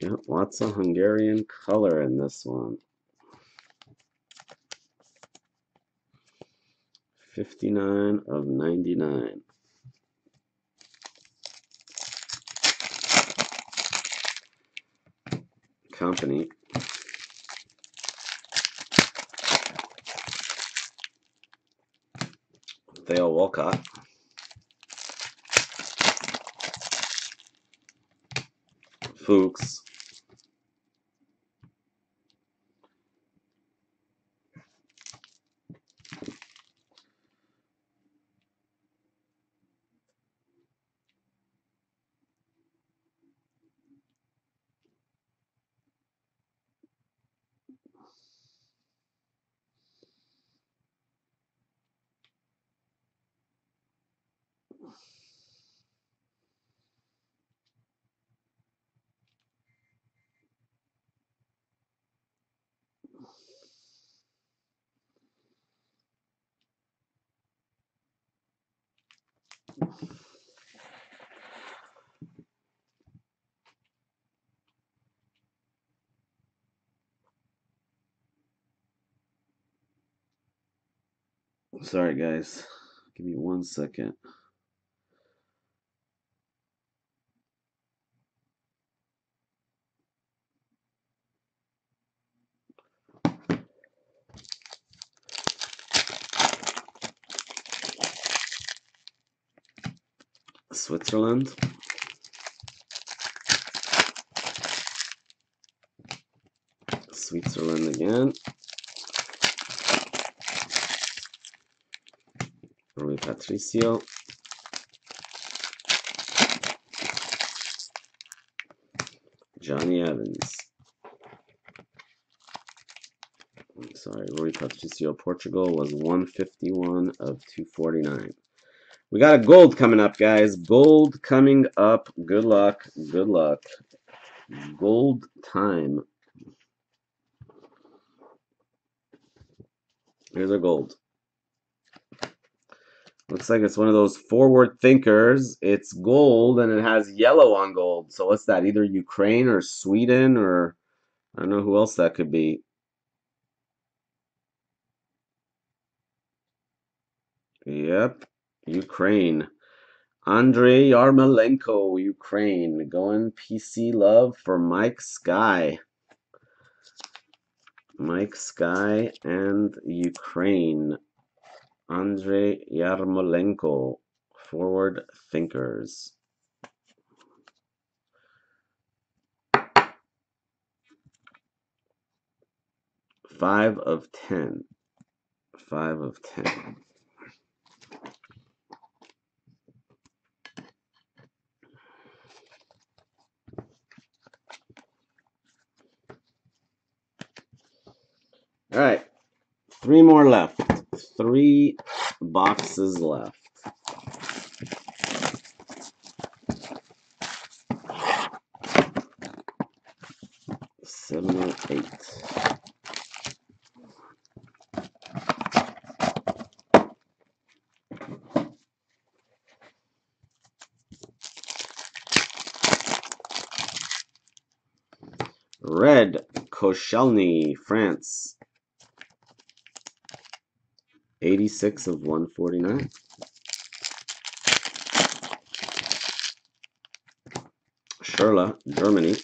Yep, lots of Hungarian color in this one. 59 of 99. Company. Theo Walcott. Fuchs. Sorry, guys. Give me one second. Switzerland. Switzerland again. Rui Patricio. Jonny Evans. I'm sorry, Rui Patricio, Portugal was 151 of 249. We got a gold coming up, guys. Gold coming up. Good luck. Good luck. Gold time. Here's our gold. Looks like it's one of those forward thinkers. It's gold and it has yellow on gold. So what's that? Either Ukraine or Sweden or I don't know who else that could be. Yep, Ukraine. Andrei Yarmolenko, Ukraine. Going PC love for Mike Sky. Mike Sky and Ukraine. Andrei Yarmolenko, forward thinkers. Five of ten. Five of ten. All right. Three more left. Three boxes left. Seven or eight. Red Koscielny, France. 86 of 149. Schürrle, Germany.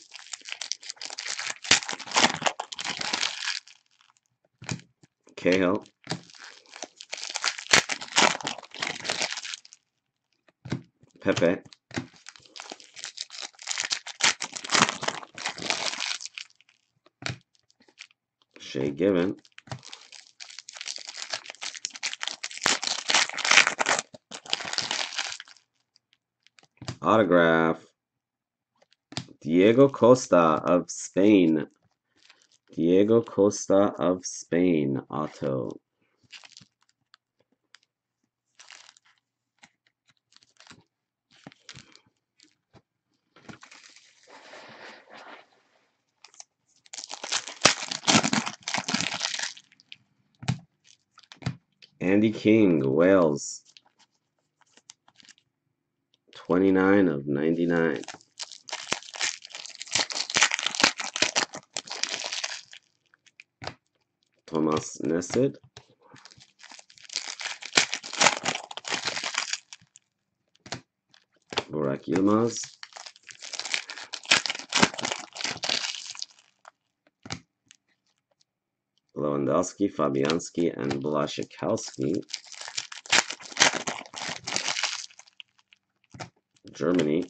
Cahill. Pepe. Shay Given. Autograph. Diego Costa of Spain. Diego Costa of Spain. Auto. Andy King, Wales. 29 of 99. Thomas Nesset. Burak Yilmaz. Lewandowski, Fabianski, and Blaszczykowski. Germany.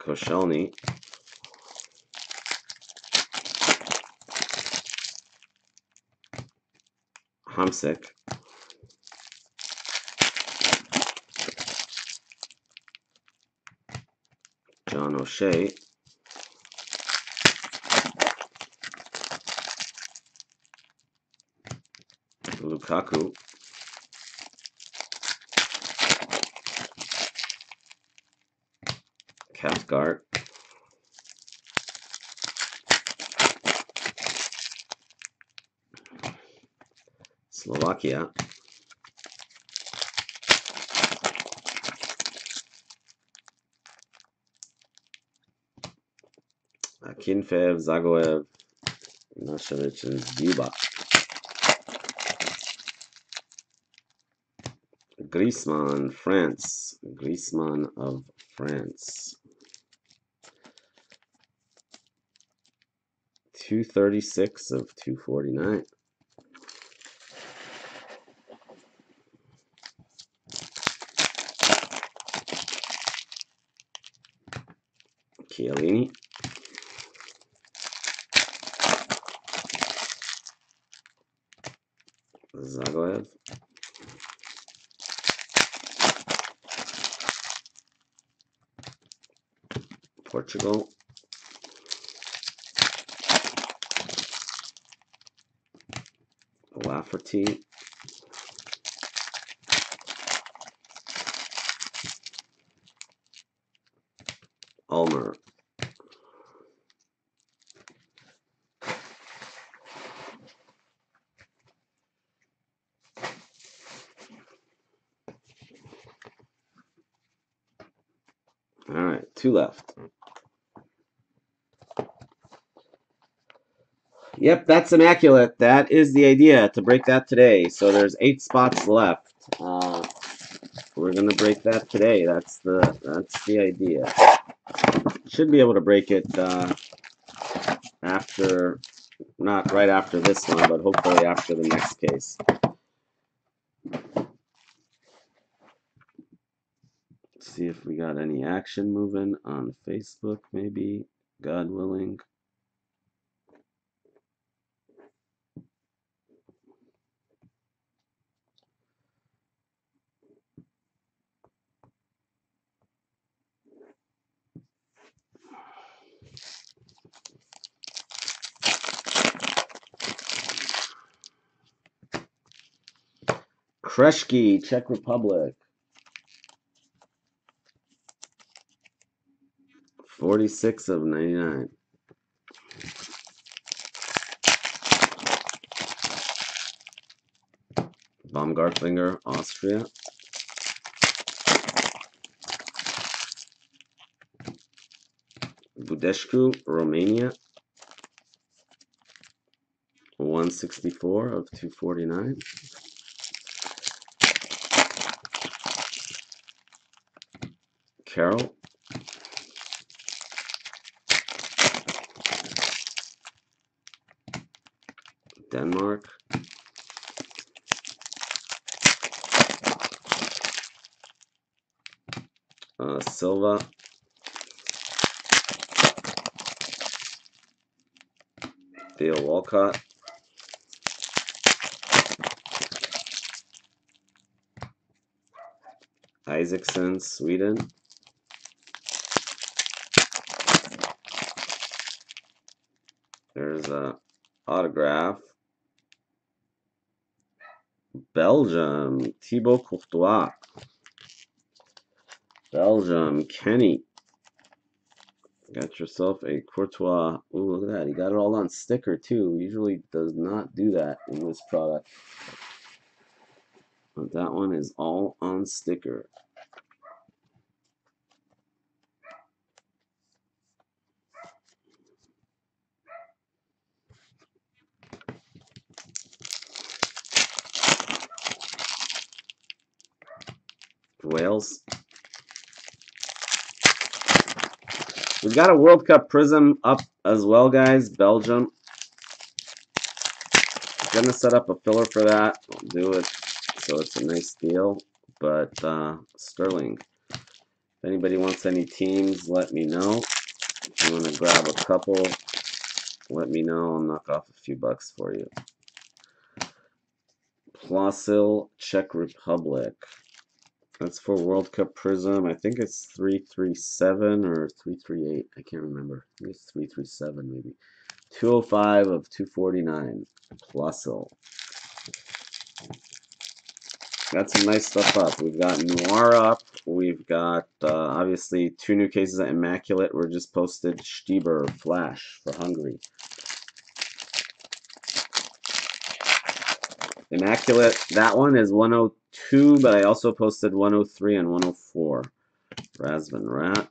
Koscielny. Hamsik. John O'Shea. Lukaku. Cathcart. Slovakia. Akinfev, Dzagoev, Nashevich, and Dzyuba. Griezmann, France. Griezmann of France. 236 of 249. Chiellini. Dzagoev. Portugal. Lafferty. Ulmer. All right, two left. Hmm. Yep, that's immaculate. That is the idea to break that today. So there's eight spots left. Uh, we're gonna break that today. That's the that's the idea. Should be able to break it uh, after, not right after this one, but hopefully after the next case. See if we got any action moving on Facebook, maybe. God willing. Kreshki, Czech Republic. 46 of 99. Baumgartlinger, Austria. Budescu, Romania. 164 of 249. Carroll. Denmark. Uh, Silva. Theo Walcott. Isaksson, Sweden. There's a autograph. Belgium, Thibaut Courtois. Belgium, Kenny. Got yourself a Courtois. Ooh, look at that. He got it all on sticker, too. Usually does not do that in this product. But that one is all on sticker. Wales. We've got a World Cup Prizm up as well, guys. Belgium. Gonna set up a filler for that. I'll do it so it's a nice deal. But uh, Sterling. If anybody wants any teams, let me know. If you want to grab a couple, let me know. I'll knock off a few bucks for you. Plasil, Czech Republic. That's for World Cup Prizm. I think it's 337 or 338. I can't remember. I think it's 337 maybe. 205 of 249. Plasil. Got some nice stuff up. We've got Noir up. We've got, uh, obviously, two new cases of Immaculate were just posted. Stieber Flash for Hungary. Immaculate, that one is 102, but I also posted 103 and 104. Razvan Rat.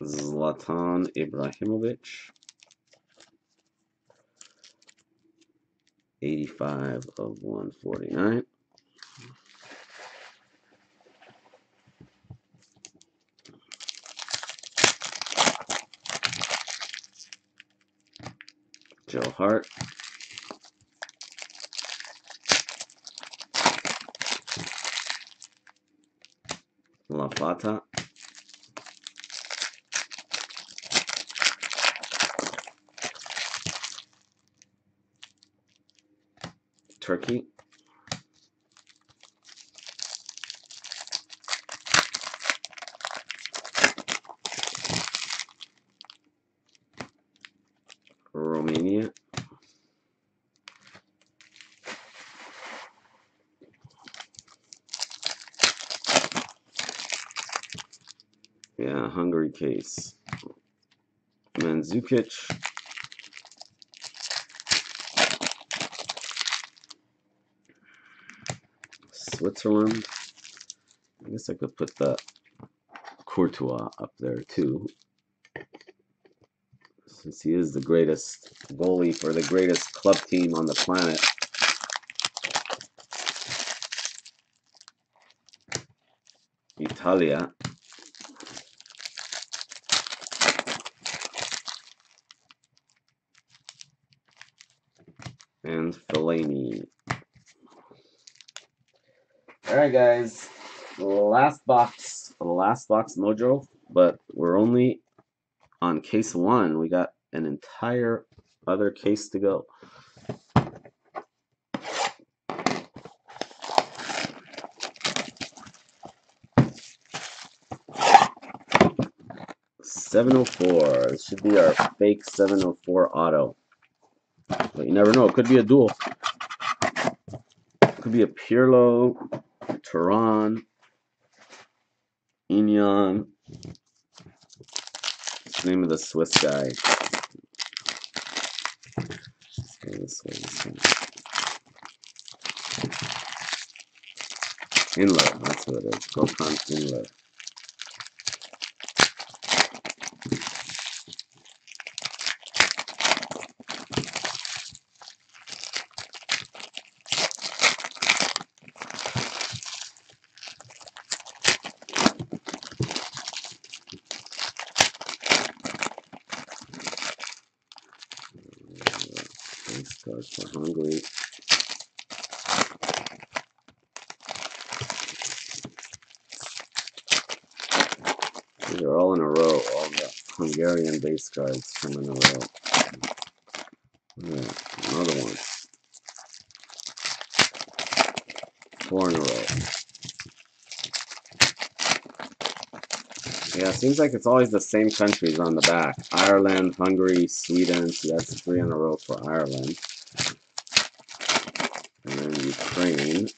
Zlatan Ibrahimovic. 85 of 149. Joe Hart. La Plata. Turkey. Romania. Yeah, Hungary case. Mandzukic. Switzerland. I guess I could put the Courtois up there too. Since he is the greatest goalie for the greatest club team on the planet. Italia. And Fellaini. Alright guys, last box, last box mojo, but we're only on case one. We got an entire other case to go. Seven oh four. This should be our fake seven oh four auto. But you never know. It could be a duel. Could be a Pirlo, Turan, Inyan. What's the name of the Swiss guy? This way. This way. That's what it is. Base cards for Hungary. These are all in a row. All the Hungarian base cards come in a row. Yeah, another one. Four in a row. Yeah, it seems like it's always the same countries on the back. Ireland, Hungary, Sweden. So that's three in a row for Ireland. And then Ukraine.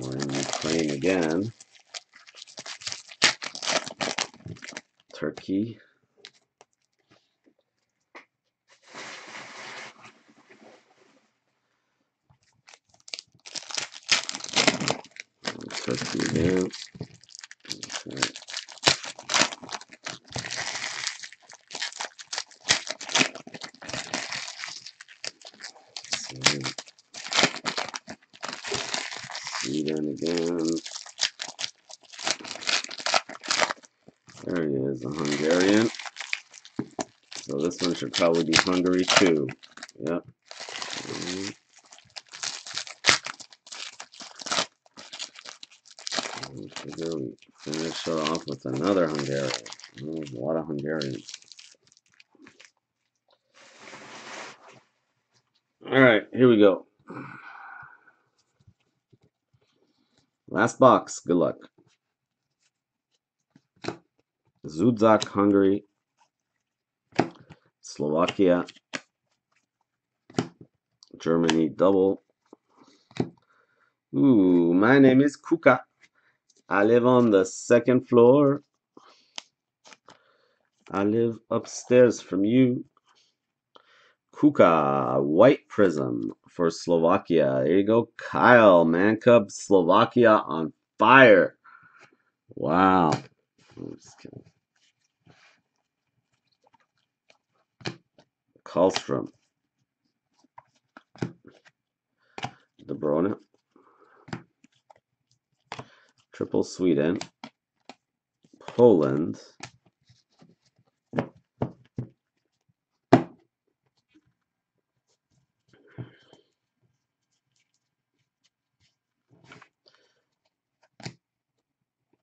We're in Ukraine again. Turkey. Okay. Sweden. Sweden again. There he is, a Hungarian. So this one should probably be Hungary too. Yep. Mhm. I figure we finish another Hungarian. There's a lot of Hungarians. Alright, here we go. Last box. Good luck. Dzsudzsak, Hungary. Slovakia. Germany double. Ooh, my name is Kucka. I live on the second floor. I live upstairs from you. Kucka, white prizm for Slovakia. There you go, Kyle, Man Cub, Slovakia on fire. Wow. I'm just kidding. Karlstrom. De Bruyne. Triple Sweden. Poland.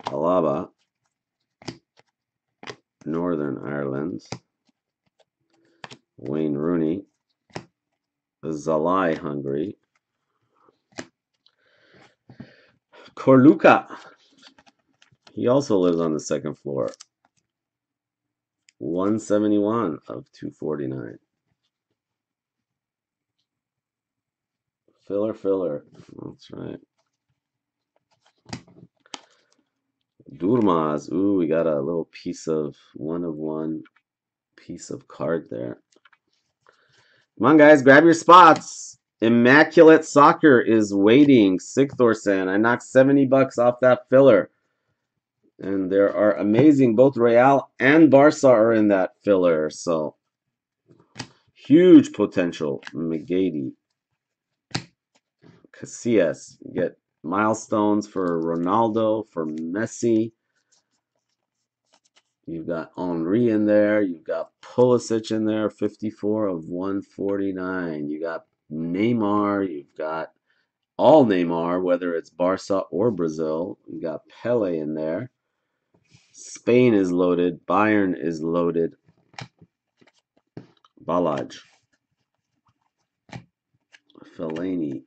Alaba. Northern Ireland. Wayne Rooney. Szalai, Hungary. Corluka. He also lives on the second floor. 171 of 249. Filler, filler. That's right. Durmaz. Ooh, we got a little piece of one of one piece of card there. Come on, guys, grab your spots. Immaculate Soccer is waiting. Sigthorsson. I knocked 70 bucks off that filler. And there are amazing, both Real and Barca are in that filler, so huge potential. McGeady. Casillas. You get milestones for Ronaldo, for Messi. You've got Henry in there. You've got Pulisic in there, 54 of 149. You got Neymar. You've got all Neymar, whether it's Barca or Brazil. You've got Pele in there. Spain is loaded. Bayern is loaded. Balaj. Fellaini.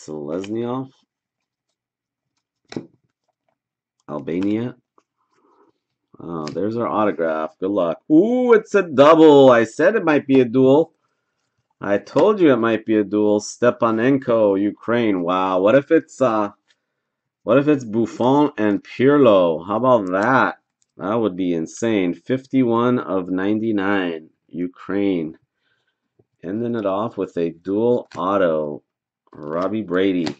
Seleznyov. Albania. Oh, there's our autograph. Good luck. Ooh, it's a double. I said it might be a duel. I told you it might be a duel. Stepanenko, Ukraine. Wow. What if it's uh what if it's Buffon and Pirlo? How about that? That would be insane. 51 of 99. Ukraine. Ending it off with a dual auto. Robbie Brady.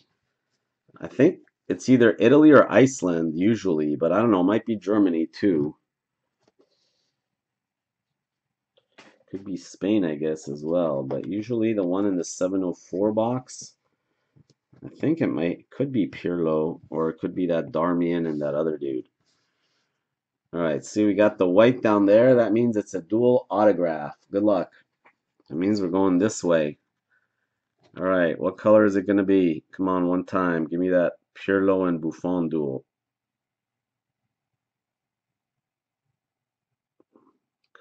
I think it's either Italy or Iceland usually, but I don't know. Might be Germany too. Could be Spain, I guess, as well. But usually the one in the 704 box, I think it might could be Pirlo or it could be that Darmian and that other dude. All right, see, we got the white down there. That means it's a dual autograph. Good luck. That means we're going this way. All right, what color is it going to be? Come on, one time. Give me that Pirlo and Buffon duel.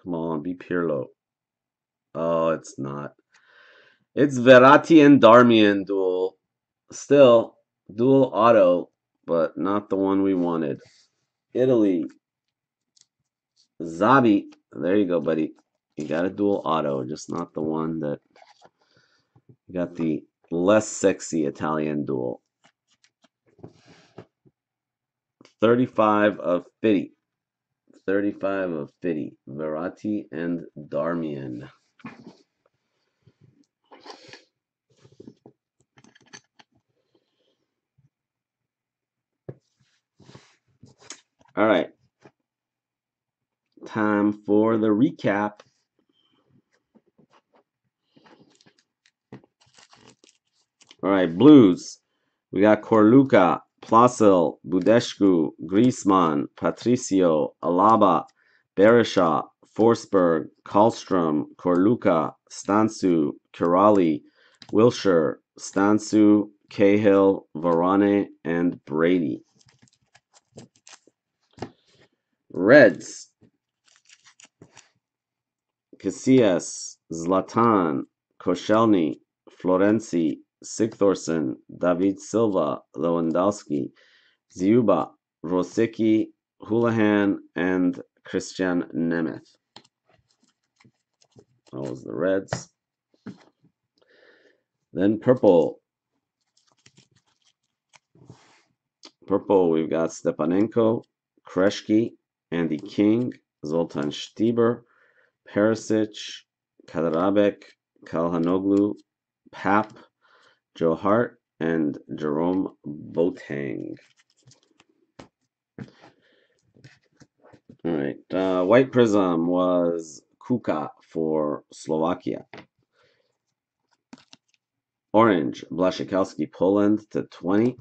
Come on, be Pirlo. Oh, it's not. It's Verratti and Darmian duel. Still, dual auto, but not the one we wanted. Italy. Zabi. There you go, buddy. You got a dual auto, just not the one that... You got the less sexy Italian duel. 35 of 50. 35 of 50. Verratti and Darmian. All right. Time for the recap. All right, Blues. We got Corluka, Plasil, Budescu, Griezmann, Patricio, Alaba, Berisha, Forsberg, Karlstrom, Corluka, Stanciu, Kiraly, Wilshere, Stanciu, Cahill, Varane, and Brady. Reds. Casillas, Zlatan, Koscielny, Florenzi, Sigthorsson, David Silva, Lewandowski, Dzyuba, Rosicky, Hoolahan, and Krisztian Nemeth. That was the Reds. Then purple. Purple, we've got Stepanenko, Kreshki, Andy King, Zoltan Stieber, Perisic, Kaderabek, Calhanoglu, Pap, Joe Hart, and Jerome Boateng. All right, uh, White Prizm was Kucka for Slovakia. Orange, Blaszczykowski, Poland to 20.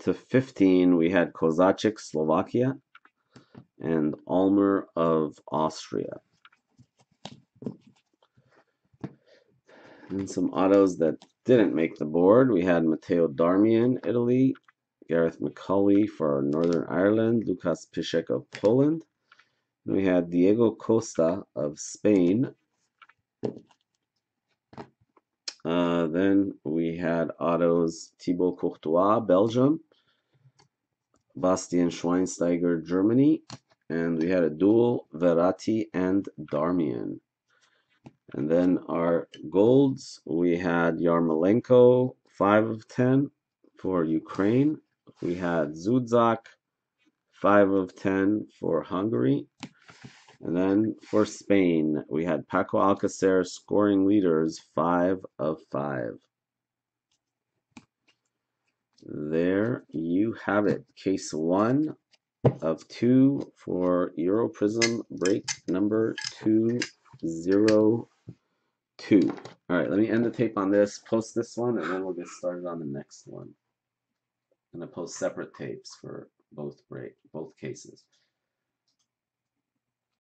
To 15, we had Kozacik, Slovakia, and Almer of Austria. And some autos that didn't make the board. We had Matteo Darmian, Italy, Gareth McAuley for Northern Ireland, Lukas Piszczek of Poland. And we had Diego Costa of Spain. Uh, then we had autos Thibaut Courtois, Belgium, Bastian Schweinsteiger, Germany, and we had a dual Verratti and Darmian. And then our golds, we had Yarmolenko, 5 of 10 for Ukraine. we had Dzsudzsak, 5 of 10 for Hungary. And then for Spain, we had Paco Alcacer scoring leaders, 5 of 5. There you have it. Case 1 of 2 for Euro Prizm break number 202. All right, let me end the tape on this, post this one, and then we'll get started on the next one. I'm going to post separate tapes for both break, both cases.